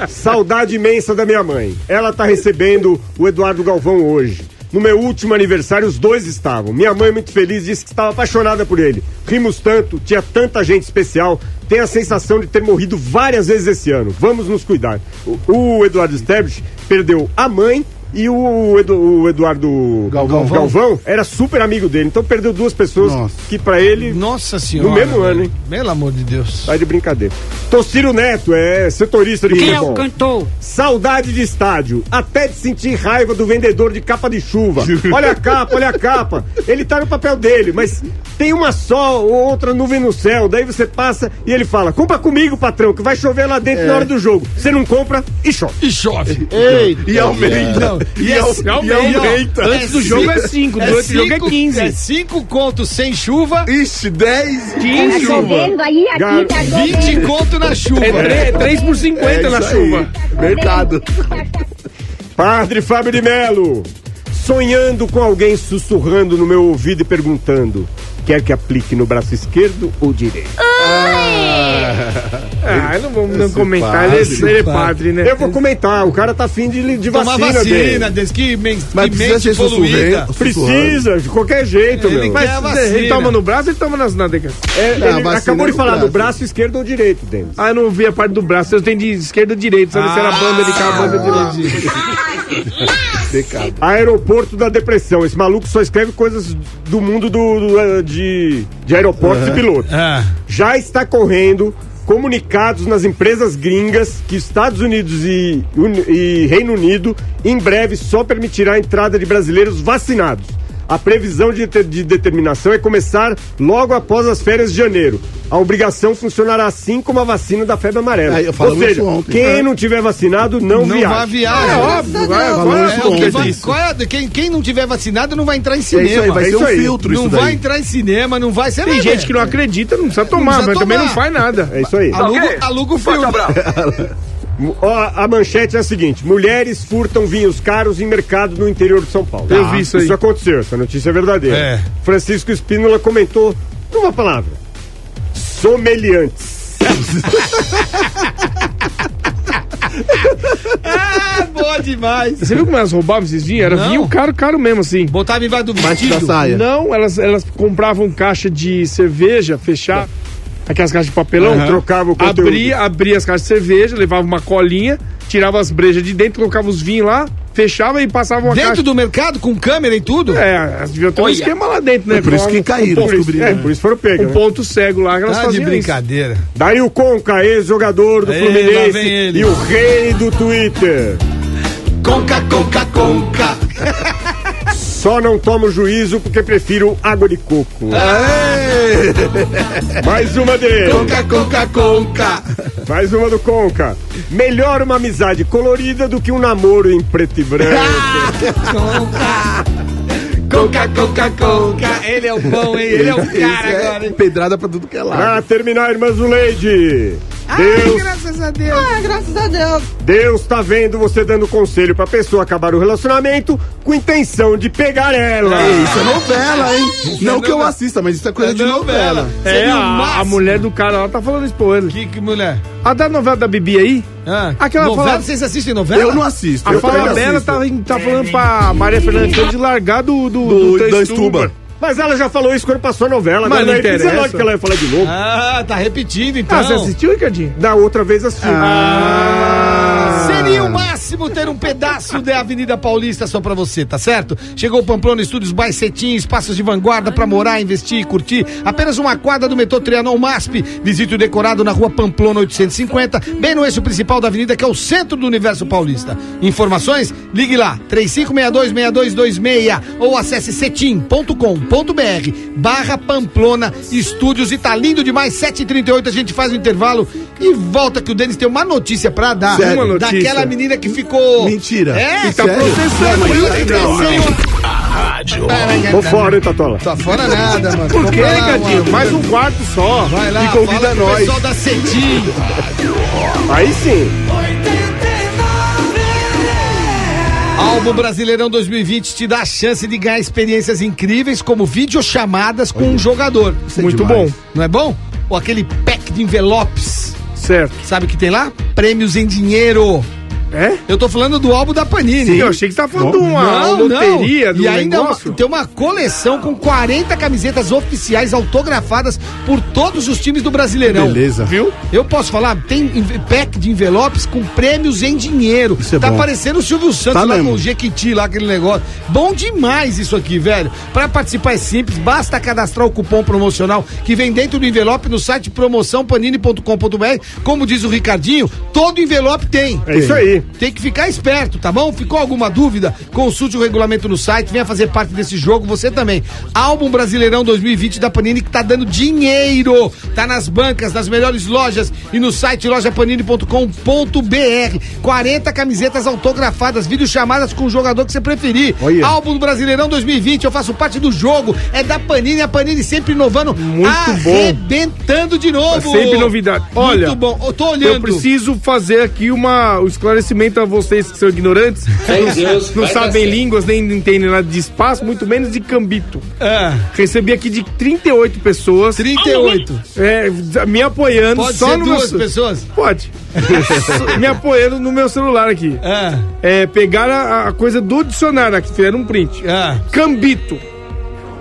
Saudade imensa da minha mãe. Ela tá recebendo o Eduardo Galvão hoje. No meu último aniversário, os dois estavam. Minha mãe, muito feliz, disse que estava apaixonada por ele. Rimos tanto, tinha tanta gente especial. Tem a sensação de ter morrido várias vezes esse ano. Vamos nos cuidar. O, o Eduardo Sterblich perdeu a mãe E o, Edu- o Eduardo Galvão. Galvão era super amigo dele. Então perdeu duas pessoas Nossa. que pra ele. Nossa senhora. No mesmo ano, hein? Pelo amor de Deus. Tá de brincadeira. Tociro Neto é setorista de Quem é futebol. o cantor? Saudade de estádio, até de sentir raiva do vendedor de capa de chuva. Olha a capa, olha a capa. Ele tá no papel dele, mas tem uma só ou outra nuvem no céu. Daí você passa e ele fala: compra comigo, patrão, que vai chover lá dentro na hora do jogo. Você não compra e chove. E chove. Eita, e aumenta. Não, e, é, e aumenta. e, ó, Antes do jogo é cinco, durante o jogo é cinco- 15. É 5 contos sem chuva, Ixi, 10 15 chuva. aí, aqui Gar- tá 20 conto na chuva. É 3 por 50 na chuva. Mercado. Padre Fábio de Melo, sonhando com alguém sussurrando no meu ouvido e perguntando: quer que aplique no braço esquerdo ou direito? Ah, não vamos não comentar. padre, ele, é- ele é padre, né? Eu vou comentar, o cara tá afim de, de Tomar vacina, vacina, dele. desde que, men Mas que precisa mente ser poluída. sussurrando. Precisa, de qualquer jeito, Ele meu. quer- Mas vacina. ele toma no braço, ele toma nas nádegas. É, ele vacina acabou é de falar do braço esquerdo ou direito, Denis. Ah, eu não vi a parte do braço. Eu tenho de esquerda ou direita. Sabe se era banda de cá, banda de lá. Pecado. Aeroporto da Depressão. Esse maluco só escreve coisas do mundo do, do, eh, de, de aeroportos e pilotos. Ah, Já está correndo comunicados nas empresas gringas que Estados Unidos e, e Reino Unido em breve só permitirá a entrada de brasileiros vacinados. A previsão de, de- de determinação é começar logo após as férias de janeiro. A obrigação funcionará assim como a vacina da febre amarela. É, eu Ou seja, ontem. quem É. não tiver vacinado não, não viaja. vai viajar. É óbvio, vai, vai, É, vai- é- quem, quem não tiver vacinado não vai entrar em É cinema. isso aí, vai é ser isso um aí. filtro não isso vai entrar em cinema, não vai ser Tem gente que não acredita, não precisa tomar, precisa mas também não faz nada. É isso aí. Aluga, aluga o filme. Ó, a manchete é a seguinte: mulheres furtam vinhos caros em mercado no interior de São Paulo. Eu vi isso aí. Isso aconteceu, essa notícia é verdadeira. É. Francisco Espínola comentou numa palavra: someliantes. Ah, boa demais. Você viu como elas roubavam esses vinhos? Era Não. vinho caro, caro mesmo, assim. Botava embaixo do vestido. saia. Não, elas, elas compravam caixa de cerveja, fechar aquelas caixas de papelão, Aham. Trocava o conteúdo. abria, abria as caixas de cerveja, levava uma colinha, tirava as brejas de dentro, colocava os vinhos lá, fechava e passava uma Dentro caixa. do mercado, com câmera e tudo? É, elas deviam ter um esquema lá dentro, né? Por isso que caíram, um, ponto-. É, por isso foram pegas. um né? ponto cego lá que elas Tá de faziam isso. brincadeira. Daí o Conca, ex-jogador do lá Fluminense e o rei do Twitter. Conca, conca, conca. Só não tomo juízo porque prefiro água de coco. Mais uma dele. Conca, conca, conca. Mais uma do Conca. Melhor uma amizade colorida do que um namoro em preto e branco. Conca, conca, conca. Ele é o bom, hein? Ele é o cara Esse agora, é hein? pedrada pra tudo que é lado. Pra terminar, irmã Zuleide. Deus, graças a Deus. Ah, graças a Deus. Deus tá vendo você dando conselho pra pessoa acabar o relacionamento com intenção de pegar ela. É, isso é novela, hein? não é que eu novela. assista, mas isso é coisa É de novela. novela. É, a, a mulher do cara lá tá falando isso pra ele. Que, que mulher? A da novela da Bibi aí, Ah, Aquela novela, fala- vocês assistem novela? Eu não assisto. a eu Falabella assisto. tá, tá falando pra Maria Fernanda de largar do, do, Do- do, da Stuber. Stuber. Mas ela já falou isso quando passou a novela. Mas não interessa. logo que ela ia falar de novo. Ah, tá repetindo então. Ah, você assistiu, Ricardinho? Da outra vez assim. Ah. Seria o máximo ter um pedaço da Avenida Paulista só pra você, tá certo? Chegou o Pamplona Estúdios by Cetim, espaços de vanguarda pra morar, investir e curtir. Apenas uma quadra do metrô Trianon MASP. Visite o decorado na rua Pamplona 850, bem no eixo principal da avenida, que é o centro do universo paulista. Informações? Ligue lá, 3562-6226 ou acesse cetim.com.br barra Pamplona Estúdios. E tá lindo demais, 7h38 a gente faz o intervalo e volta que o Denis tem uma notícia pra dar. Sério? Uma notícia. Daquela menina que ficou. Mentira. É, Tá Sério? processando Não, isso, então. Rádio. Tô fora, hein, Tatola? Tá fora nada, mano. Por Ricardinho? mano. Mais um quarto só. Vai lá, E convida fala nós. pessoal da Cetim. Aí sim. Álbum Brasileirão 2020 te dá a chance de ganhar experiências incríveis como videochamadas com um jogador. É Muito demais. bom. Não é bom? Ou aquele pack de envelopes. Certo. Sabe o que tem lá? Prêmios em dinheiro. É? Eu tô falando do álbum da Panini. Sim, eu achei que você tava falando de uma Não, loteria não. E ainda uma- tem uma coleção com 40 camisetas oficiais autografadas por todos os times do Brasileirão. Beleza. Viu? Eu posso falar? Tem pack de envelopes com prêmios em dinheiro. Isso é tá bom. parecendo o Silvio Santos Tá lá mesmo. com o Jequiti, lá aquele negócio. Bom demais isso aqui, velho. Pra participar é simples, basta cadastrar o cupom promocional que vem dentro do envelope no site promoçãopanini.com.br. Como diz o Ricardinho, todo envelope tem. É isso aí. Tem que ficar esperto, tá bom? Ficou alguma dúvida? Consulte o regulamento no site, venha fazer parte desse jogo, você também. Álbum Brasileirão 2020 da Panini que tá dando dinheiro. Tá nas bancas, nas melhores lojas e no site lojapanini.com.br. 40 camisetas autografadas, videochamadas com o jogador que você preferir. Olha. Álbum do Brasileirão 2020, eu faço parte do jogo. É da Panini, a Panini sempre inovando, Muito bom. arrebentando de novo. Sempre novidade. Olha, Muito bom. Eu tô olhando. Eu preciso fazer aqui uma, um esclarecimento a vocês que são ignorantes. não, não sabem línguas, nem entendem nada de espaço, muito menos de cambito. É, Recebi aqui de 38 pessoas 38. é, me apoiando Pode só ser no duas meu... pessoas? Pode. me apoiando no meu celular aqui. É. É, pegaram a, a coisa do dicionário aqui, fizeram um print. É. Cambito.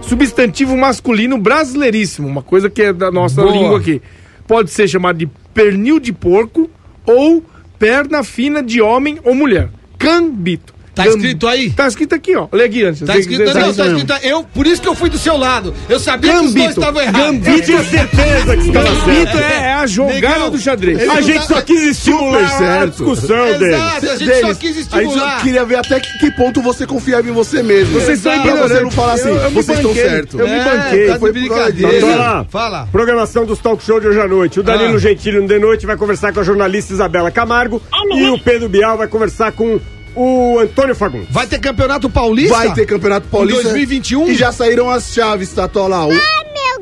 Substantivo masculino brasileiríssimo, uma coisa que é da nossa Boa. língua aqui. Pode ser chamado de pernil de porco ou perna fina de homem ou mulher. Cambito. Tá escrito aí? Tá escrito aqui, ó. Olha aqui antes. Tá escrito, você- não, tá escrito. Eu, por isso que eu fui do seu lado. Eu sabia que os dois Gambito. estavam errados. Gambito. Tinha certeza que estava certo. Gambito é, é a jogada Negão, do xadrez. A gente tá- só quis estimular a certo. discussão dele. Exato, a gente só Deles. quis A gente estimular. só queria ver até que, que ponto você confiava em você mesmo. Vocês são pra você ignorantes. não falar assim, Eu- eu vocês estão banquei. certos. Eu me banquei. tá de Foi brincadeira. lá. Fala. Programação dos talk show de hoje à noite. O Danilo Ah. Gentili no de noite vai conversar com a jornalista Isabela Camargo e o Pedro Bial vai conversar com o Antônio Fagundes. Vai ter campeonato paulista? Vai ter Campeonato Paulista. 2021? E já saíram as chaves, tá? Tô lá. O- Meu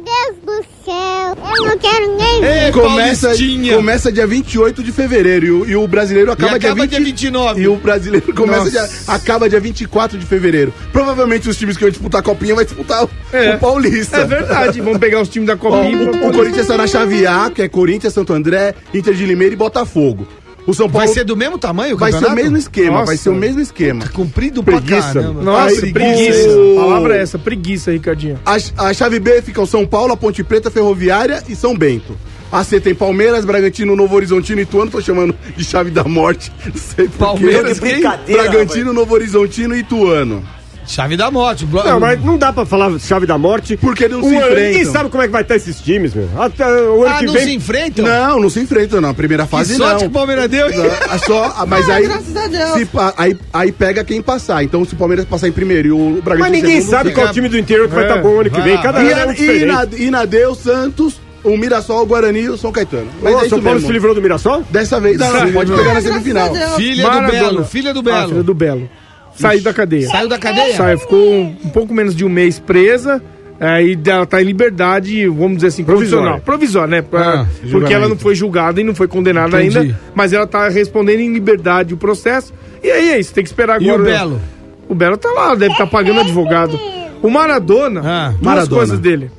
Deus do céu, eu não quero nem ver. Ei, começa, Paulistinha. começa dia 28 de fevereiro e o, e o brasileiro acaba, E acaba dia 20 29. E o brasileiro começa dia, acaba dia 24 de fevereiro. Provavelmente os times que vão disputar a Copinha vai disputar o, É. o Paulista. É verdade. Vamos pegar os times da Copinha. o, o Corinthians tá na chave A, que é Corinthians, Santo André, Inter de Limeira e Botafogo. O São Vai Paulo ser do mesmo tamanho o vai ser o mesmo esquema, Nossa. vai ser o mesmo esquema. Comprido pra Preguiça. caramba. Nossa, Aí, preguiça. o- A palavra é essa, preguiça, Ricardinho. A, a chave B fica o São Paulo, a Ponte Preta, Ferroviária e São Bento. A C tem Palmeiras, Bragantino, Novo Horizontino e Ituano, tô chamando de chave da morte. Não sei Palmeiras? Bragantino, Novo Horizontino e Ituano. Chave da morte. Não, mas não dá pra falar chave da morte. Porque não se Um enfrentam. Ninguém sabe como é que vai estar esses times, meu. Até o ano Ah, que não vem. se enfrentam? Não, não se enfrentam na primeira Que fase sorte que não. o Palmeiras deu. hein? Ah, Só, mas aí, se aí, aí pega quem passar. Então, se o Palmeiras passar em primeiro e o Bragantino Mas ninguém segundo, sabe fica- qual time do interior que vai É. estar bom ano que vem. Cada vai ano é um E, e, na, e na D, o Santos, o Mirassol, o Guarani e o São Caetano. Mas Ô, é São Paulo mesmo. se livrou do Mirassol? Dessa vez, não, não, pode pegar na semifinal. Filha do Maradona. Belo. Filha do Ah, Belo. filha do Belo. Saiu da cadeia. Saiu da cadeia? Saiu, ficou um, um pouco menos de um mês presa. Aí ela tá em liberdade, vamos dizer assim, Provisória. provisional. Provisória, né? Pra- Ah, porque julgamento. ela não foi julgada e não foi condenada Entendi. ainda. Mas ela tá respondendo em liberdade o processo. E aí é isso, tem que esperar E agora. o Belo? O Belo tá lá, deve estar pagando advogado. O Maradona, Ah, duas Maradona. coisas dele.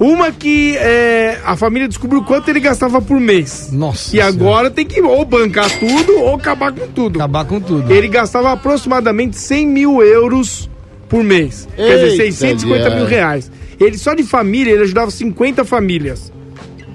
Uma que é, a família descobriu quanto ele gastava por mês. Nossa E agora tem que ou bancar tudo ou acabar com tudo. Acabar com tudo. Ele gastava aproximadamente 100 mil euros por mês. Quer dizer, Eita, 650 mil reais. Ele só de família, ele ajudava 50 famílias.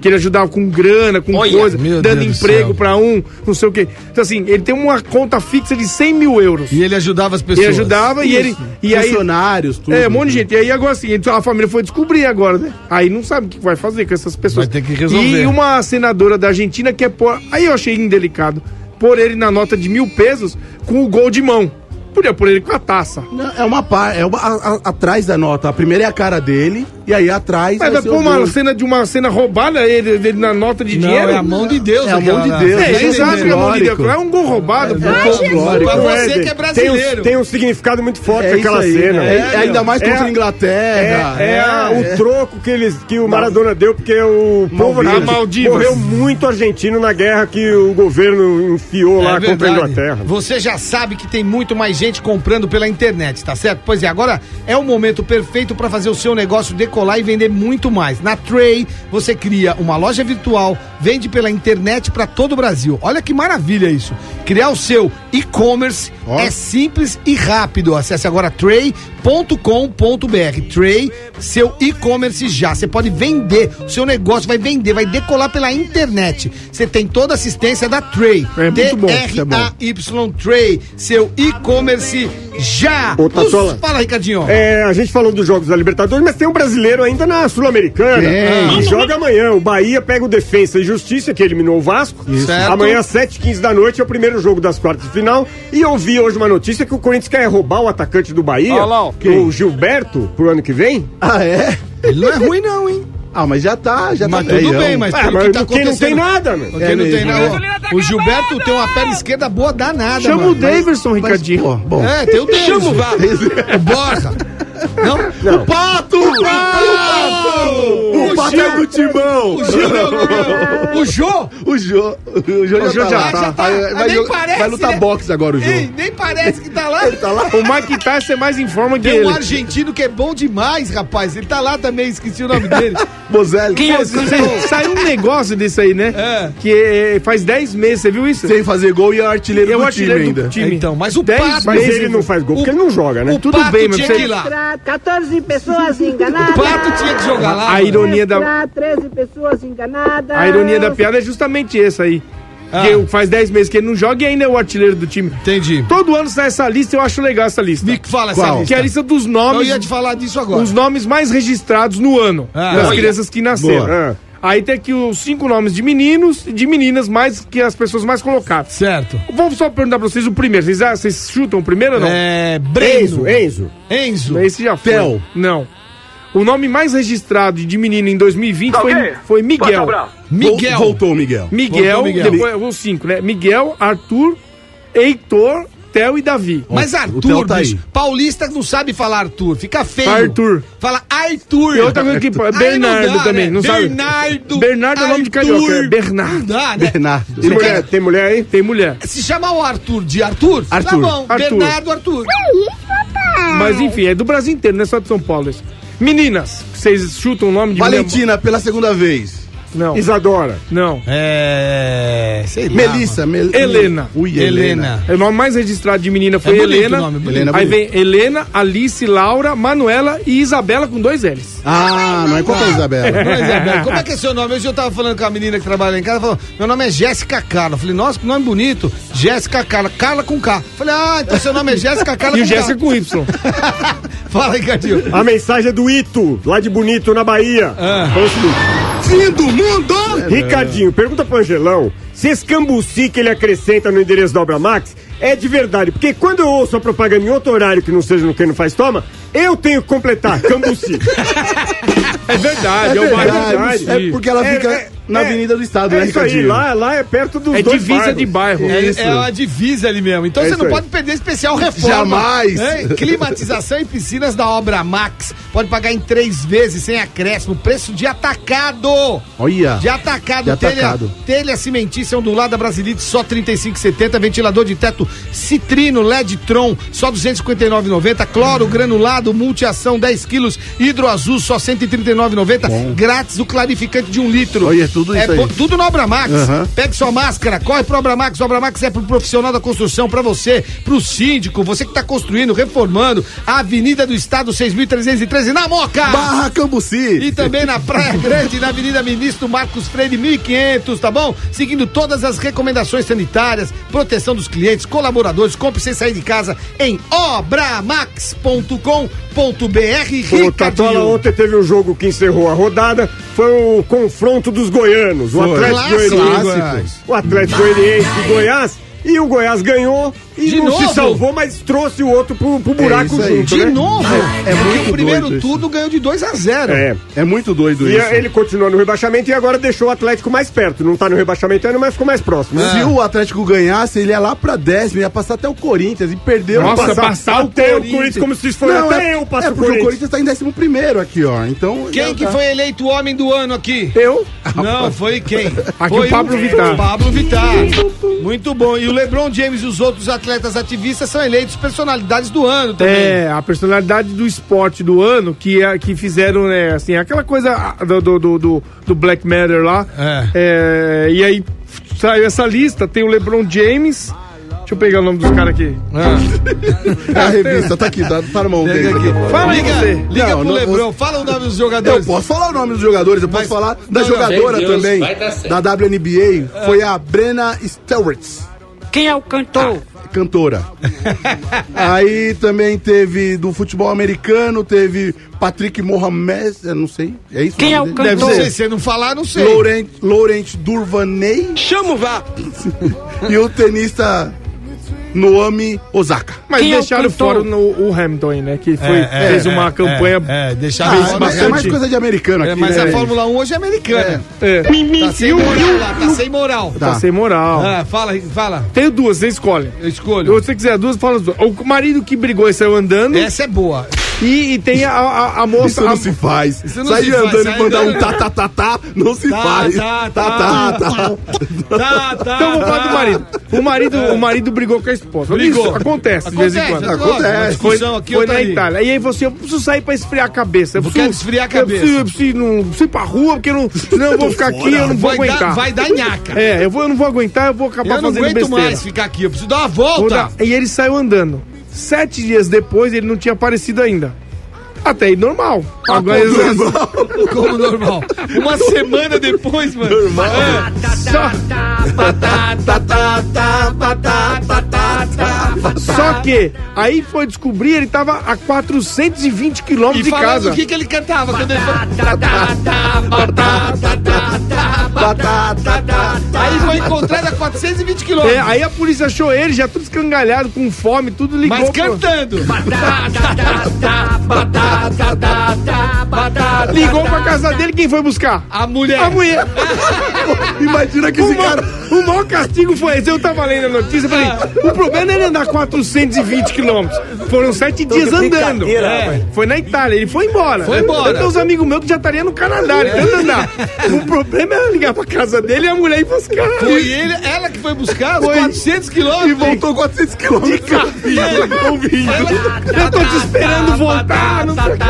Que ele ajudava com grana, com coisa, meu dando Deus emprego pra um, não sei o quê. Então, assim, ele tem uma conta fixa de 100 mil euros. E ele ajudava as pessoas. Ele ajudava e ele. E aí, Funcionários, tudo. é, um monte de gente. E aí agora assim, então a família foi descobrir agora, né? Aí não sabe o que vai fazer com essas pessoas. Vai ter que resolver. E uma senadora da Argentina quer pôr. Aí eu achei indelicado. Pôr ele na nota de mil pesos com o gol de mão. Podia pôr ele com a taça. Não, é uma par, é uma, a- a- atrás da nota. A primeira é a cara dele, e aí atrás. Mas pôr o uma cena de uma cena roubada ele, ele na nota de Não, dinheiro. é a mão de Deus. É a mão de. Deus. É, Deixa exato, ele que é a mão de Deus. É um gol roubado. pô. folclórico. Pra Não você é, que é tem brasileiro. um, tem um significado muito forte É aquela aí, cena. É, é ainda mais É contra a- a Inglaterra. É, é o troco que, eles, que o Maradona deu, porque o povo Maldivas. morreu muito argentino na guerra que o governo enfiou lá É contra a. Inglaterra. Você já sabe que tem muito mais gente comprando pela internet, tá certo? Pois é, agora é o momento perfeito para fazer o seu negócio decolar e vender muito mais. Na Tray, você cria uma loja virtual vende pela internet para todo o Brasil. Olha que maravilha isso. Criar o seu e-commerce é simples e rápido. Acesse agora tray.com.br. Tray, seu e-commerce já. Você pode vender, o seu negócio vai vender, vai decolar pela internet. Você tem toda a assistência da Tray. É muito bom, é. T-R-A-Y Tray, seu e-commerce já. Ô, Tassola. Os- Fala, Ricardinho. É, a gente falou dos jogos da Libertadores, mas tem um brasileiro ainda na Sul-Americana. E joga amanhã. O Bahia pega o Defensa e Justiça, que eliminou o Vasco. Certo. Amanhã, às 7h15 da noite, é o primeiro jogo das quartas de final. E eu vi hoje uma notícia que o Corinthians quer roubar o atacante do Bahia, Olha lá, ó. o Gilberto, pro ano que vem. Ah, é? Ele não é ruim, não, hein? Ah, mas já tá, já Mas tá tudo bem, mas Ah, pelo mas que tá quem não tem nada, meu. Quem É não tem nada. né? O Gilberto tem uma perna esquerda boa danada, Chama mano. o Daverson, Mas, Ricardinho. pô, bom. É, tem o Davis. O Borja. Não? O Pato! O Pato! O Pato é do Timão! O Gil não- O Jô? O Jô, o Jô já, Jô tá já lá. tá. Vai, Ah, vai nem jogar- parece, vai lutar né? boxe agora o Jô. Ei, nem parece que tá lá. Tá lá? O Mike Tyson é mais em forma que Tem um ele. argentino que é bom demais, rapaz. Ele tá lá também, esqueci o nome dele. Bozelli. Pô, sa- Saiu um negócio desse aí, né? É. Que é, faz 10 meses, você viu isso? Sem fazer gol e é o artilheiro É o do artilheiro time do ainda. time. Então, mas o Dez Pato... Mas meses. ele não faz gol, porque ele não joga, né? O Tudo Pato bem, mas tinha você- que ir lá. 14 pessoas O enganadas. Pato tinha que jogar lá. A ironia da, 13 pessoas enganadas. a ironia da piada é justamente essa aí. Ah. Que faz 10 meses que ele não joga e ainda é o artilheiro do time. Entendi. Todo ano sai essa lista, eu acho legal essa lista. Me fala essa Qual? lista. Que é a lista dos Eu nomes, ia te falar disso agora. os nomes mais registrados no ano Ah. das Olha. crianças que nasceram. Boa. Aí tem aqui os cinco nomes de meninos e de meninas mais que as pessoas mais colocadas. Certo. Vou só perguntar pra vocês o primeiro. Vocês, ah, vocês chutam o primeiro ou não? É... Breno. Enzo, Enzo. Enzo. Esse já foi. Theo. Não. O nome mais registrado de menino em 2020 foi, foi Miguel. Miguel. Vol- Voltou o Miguel. Miguel, Voltou Miguel. depois os cinco, né? Miguel, Arthur, Heitor, Theo e Davi. Mas Arthur, tá bicho, aí. paulista não sabe falar Arthur, fica feio. Arthur. Fala Arthur. E outra coisa que Bernardo dá, também, né? não sabe? Bernardo. Bernardo é nome de carioca, é Bernardo. Não dá, né? Bernardo. Tem mulher, tem mulher aí? Tem mulher. Se chamar o Arthur de Arthur, tá Arthur. bom. Arthur. Bernardo Arthur. Mas enfim, é do Brasil inteiro, não é só de São Paulo. isso. Meninas, vocês chutam o nome de Valentina pela segunda vez. Não, Isadora. não. É. Sei lá. Melissa. Mel- Helena. Ui, Helena. O nome mais registrado de menina foi É Helena. nome, bonito. Helena é Aí vem Helena, Alice, Laura, Manuela e Isabela com dois L's. Ah, não é contra a Isabela. Mas, Isabel, como é que é seu nome? Hoje eu tava falando com a menina que trabalha lá em casa, falou, meu nome é Jéssica Carla. Eu falei, nossa, que nome bonito. Jéssica Carla, Carla com K. Eu falei, ah, então seu nome é Jéssica Carla E o com Jéssica K. com Y. Fala aí, Cadinho. A mensagem é do Ito, lá de Bonito, na Bahia. Ah. Fala o seguinte, mundo! Ricardinho, pergunta pro Angelão se esse cambuci que ele acrescenta no endereço da Obra Max é de verdade. Porque quando eu ouço a propaganda em outro horário que não seja no Quem Não Faz Toma, eu tenho que completar cambuci. É verdade, é, o bairro verdade. Cambuci. É porque ela É, fica é, na é. Avenida do Estado, é né, isso aí, Ricardinho? lá, lá é perto dos É dois divisa bairros. de bairro. É, Isso. é uma divisa ali mesmo. Então É você não aí. pode perder especial reforma. Jamais. É, Climatização e piscinas da Obra Max. Pode pagar em três vezes sem acréscimo. Preço de atacado. Olha. De atacado, De telha, atacado. telha cimentícia ondulada Brasilite só 35,70, ventilador de teto Citrino LED Tron só 259,90, cloro granulado multiação 10 quilos, hidro azul só 139,90, grátis o clarificante de um litro. Olha, tudo isso aí. bo- Tudo na Obra Max. Aham. Pegue sua máscara, corre pro Obra Max. Obra Max é pro profissional da construção, pra você, pro síndico, você que tá construindo, reformando. Avenida do Estado 6.313 na Moca. Barra Cambuci. E também na Praia Grande, na Avenida Ministro Marcos Freire, 1500, tá bom? Seguindo todas as recomendações sanitárias, proteção dos clientes, colaboradores, compre sem sair de casa em obramax.com.br. O Tatola ontem teve um jogo que encerrou a rodada, foi o confronto dos goianos, o Atlético Goianiense, o Atlético Goianiense e Goiás, e o Goiás ganhou e De não novo? se salvou, mas trouxe o outro pro, pro buraco isso aí. junto, De né? novo? É Porque muito o primeiro turno ganhou de 2 a 0 É. É muito doido E isso. ele continuou no rebaixamento e agora deixou o Atlético mais perto. Não tá no rebaixamento ainda, mas ficou mais próximo. Se o Atlético ganhasse, ele ia lá pra décima, ia passar até o Corinthians e perdeu. Nossa, Passar, passar o até o Corinthians. Corinthians como se fosse Não, até é, eu passo é o porque o Corinthians. Corinthians tá em décimo primeiro aqui, ó. Então. Quem que tá. foi eleito o homem do ano aqui? Eu? Não, foi quem? Aqui foi o Pablo Vittar. Pablo Vittar. Muito bom. E o LeBron James e os outros atletas atletas ativistas são eleitos personalidades do ano também. É, a personalidade do esporte do ano que, é- que fizeram, né, assim, aquela coisa ah, do, do, do, do- Black Matter lá. É, e aí saiu essa lista, tem o LeBron James. Deixa eu pegar o nome dos caras aqui. É a revista, tá aqui, tá, tá na mão dele. aqui. Fala aí liga, você. liga Não, pro não- Lebron, fala o nome dos Eu jogadores. posso falar o nome dos jogadores, eu posso falar da Não, não. jogadora Deus, também, vai dar certo. da WNBA, foi a Brenna Stewartz. Quem é o cantor? cantora. Aí também teve do futebol americano, teve Patrick Mohamed, eu não sei, é isso? Quem é o dele? Deve cantor? ser, se não falar, não sei. Laurent, Laurent Durvaney Chama o vá. e o tenista Noami Osaka. Mas Quem é o deixaram cantor? fora no, o Hamilton aí, né? Que foi, É, é, fez é, uma campanha. É, é deixar Ah, bem é, mais- é bastante. coisa de americano aqui. É, mas né? a Fórmula 1 hoje é americana. É, Tá sem moral lá, tá sem moral. tá sem moral. Ah, fala, fala. Tenho duas, você escolhe. Eu Se escolho. você quiser duas, fala as duas. O marido que brigou e saiu andando. Essa é boa. E, e tem a, a, a moça. Isso não a- se faz. Isso não se faz, andando sai e mandar um tá, tá, tá, tá, não se Tá, faz. tá, tá, tá. tá, tá. Tá, tá. Então vou falar do marido. O marido, o marido brigou com a esposa. Brigou. Isso acontece, de vez em Acontece, quando. acontece. Foi, aqui, foi na ali. Itália. E aí você, eu preciso sair pra esfriar a cabeça. Eu preciso, esfriar a Eu cabeça. preciso, eu preciso, não, preciso ir pra rua, porque eu não, senão eu vou ficar aqui eu não vou Vai dar, aguentar. vai dar nhaca. É, eu, vou, eu não vou aguentar, eu vou acabar Eu não fazendo aguento besteira. mais ficar aqui. Eu preciso dar uma volta. dar- E ele saiu andando. Sete dias depois, ele não tinha aparecido ainda. Até aí, normal. Agora, Como normal. Uma semana depois, mano. Normal. Só, só que aí foi descobrir, ele tava a 420 E quilômetros de casa. o que, que ele cantava quando ele. Aí foi encontrado a 420 É, quilômetros. aí a polícia achou ele, já tudo escangalhado, com fome, tudo ligou. Mas cantando. Ligou pra casa dele, quem foi buscar? A mulher. A mulher. Imagina que O esse maior, cara. o maior castigo foi esse. Eu tava lendo a notícia e falei: o problema é ele andar 420 quilômetros. Foram sete dias andando. É, foi na Itália, ele foi embora. Foi embora. Eu tenho uns amigos meus que já estariam no Canadá, ele tenta andar. O problema é ligar pra casa dele e a mulher ir buscar. Foi ele, ela que foi buscar os Foi. 400 quilômetros. E voltou 400 quilômetros. ouvindo. Eu tô te esperando voltar, não sei o quê.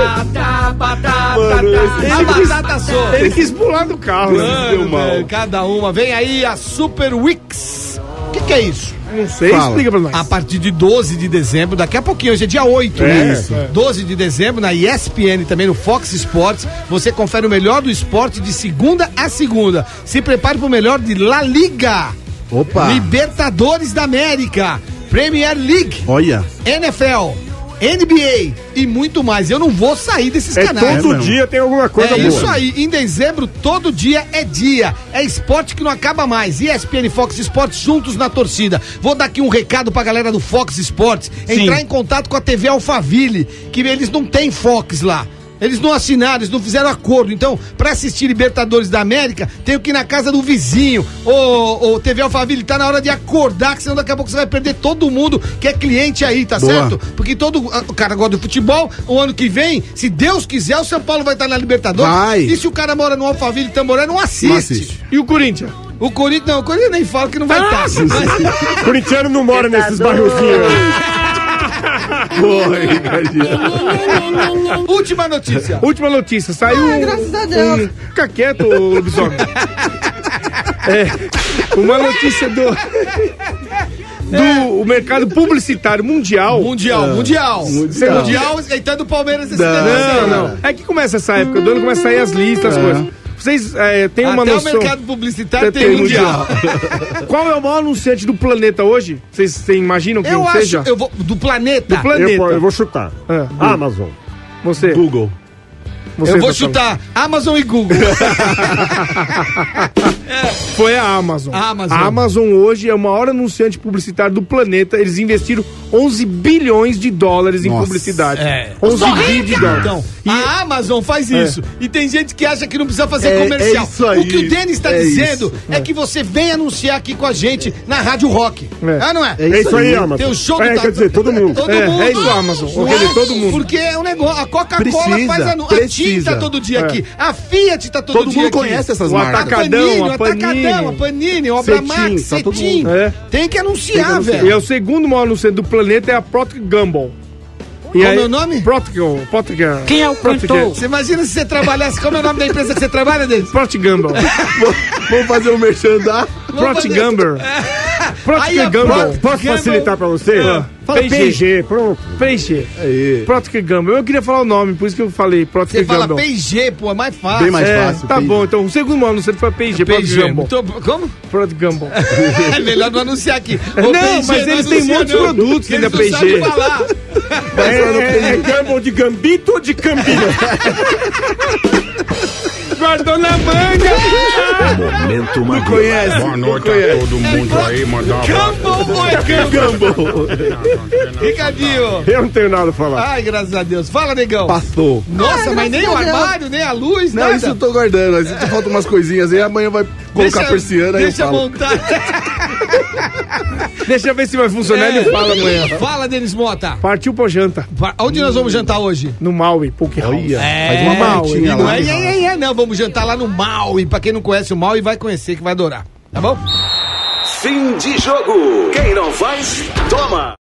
A quis- batata só. Ele quis pular do carro. Mano, velho, cada uma. Vem aí a Super Wix. O que, que é isso? Não sei, Fala. explica pra nós. A partir de 12 de dezembro, daqui a pouquinho, hoje é dia 8, É, né? isso, é. 12 de dezembro, na ESPN, também no Fox Sports, você confere o melhor do esporte de segunda a segunda. Se prepare para o melhor de La Liga, Opa. Libertadores da América, Premier League, Olha. NFL, NBA e muito mais. Eu não vou sair desses É canais. todo mesmo. dia tem alguma coisa É boa. isso aí, em dezembro todo dia é dia. É esporte que não acaba mais. ESPN e Fox Sports juntos na torcida. Vou dar aqui um recado pra galera do Fox Sports. Entrar em contato com a TV Alphaville, que eles não têm Fox lá. Eles não assinaram, eles não fizeram acordo. Então, pra assistir Libertadores da América, tenho que ir na casa do vizinho. Ô, ô TV Alphaville, tá na hora de acordar, que senão daqui a pouco você vai perder todo mundo que é cliente aí, tá Boa. certo? Porque todo o cara gosta do futebol. O ano que vem, se Deus quiser, o São Paulo vai estar na Libertadores. Vai. E se o cara mora no Alphaville Tamboré, não assiste. Não assiste. E o Corinthians? O Corinthians, não, o Corinthians nem fala que não vai estar. Mas- Corintiano não mora nesses bairrozinhos. Porra, Ricardinho. Última notícia. Última notícia, saiu um, graças a Deus. um- Fica quieto, lobisomem. É, uma notícia do... Do o mercado publicitário mundial. Mundial, mundial. Mundial. Mundial, então do Palmeiras esse Não, aí. Não, não. É que começa essa época do ano, começa a sair as listas, as coisas. Vocês é, têm uma Até noção... o mercado publicitário Tem tem, mundial. Qual é o maior anunciante do planeta hoje? Vocês imaginam quem Eu seja? acho, eu vou, do planeta. Do planeta. Eu, eu vou chutar. Ah, Amazon. Você. Google. Você eu vou tá chutar Amazon e Google. falando. Foi a Amazon. A Amazon. A Amazon hoje é o maior anunciante publicitário do planeta. Eles investiram 11 bilhões de dólares em Nossa. publicidade. É. 11 bilhões de dólares. Então, a Amazon faz isso. E tem gente que acha que não precisa fazer É- comercial. é isso aí. O que o Denis está É dizendo isso. é que você vem anunciar aqui com a gente na Rádio Rock. É. Ah, não é? É isso aí, aí. Amazon. Tem o show do é, quer dizer, todo mundo. Todo É, mundo. é isso, Amazon. É? todo mundo. Porque é um negócio. A Coca-Cola faz anu- a precisa. precisa. tá todo dia É. aqui. A Fiat tá todo, Todo dia mundo aqui. conhece essas O marcas. Atacadão, Panini, a o Atacadão, Panini. a Panini, Obra Max, tá todo Cetim. mundo. É. Tem que anunciar, velho. E é o segundo maior centro do planeta é a Procter Gamble. E Como é o nome? Procter Procter Quem é o cantor? Você imagina se você trabalhasse, como é o nome da empresa que você trabalha, Denis? Procter Gamble. Vamos fazer um merchan da... Procter fazer- Gamble. Aí Procter a Gamble. Procter- Posso facilitar pra você? Ah, Fala P&G. PG, pronto. Peixe. Aí. Procter Gamble. Eu queria falar o nome, por isso que eu falei Você Procter fala Gamble. P&G, pô, é mais fácil. Bem mais é, fácil. tá P&G. bom, então o segundo maior no centro foi P&G, Procter P&G. Gamble. Muito- Como? Procter Gamble. É melhor não anunciar aqui. Não, mas eles têm muitos produtos que ainda, não P&G. sabem falar. É, é, é Gamble de Gambito ou de Cambina? Guardou na manga! Momento Madeira. Conhece? Boa noite a todo mundo aí, mandar um abraço. Campbell ou é Campbell? Ricardinho. Eu não tenho nada a falar. Ai, graças a Deus. Fala, negão. Passou. Nossa, mas nem o armário, nem a luz, Não, nada. isso eu tô guardando. Às vezes faltam umas coisinhas aí, amanhã vai colocar a persiana e eu Deixa falo. montar. Deixa eu ver se vai funcionar É. ele fala amanhã. Fala, Denis Mota. Partiu pra janta. Onde nós vamos jantar hoje? No Maui, Poké House. É, faz uma e não é, é, é, é, não. Vamos jantar lá no Maui. Pra quem não conhece o Maui, vai conhecer que vai adorar. Tá bom? Fim de jogo. Quem não faz, toma.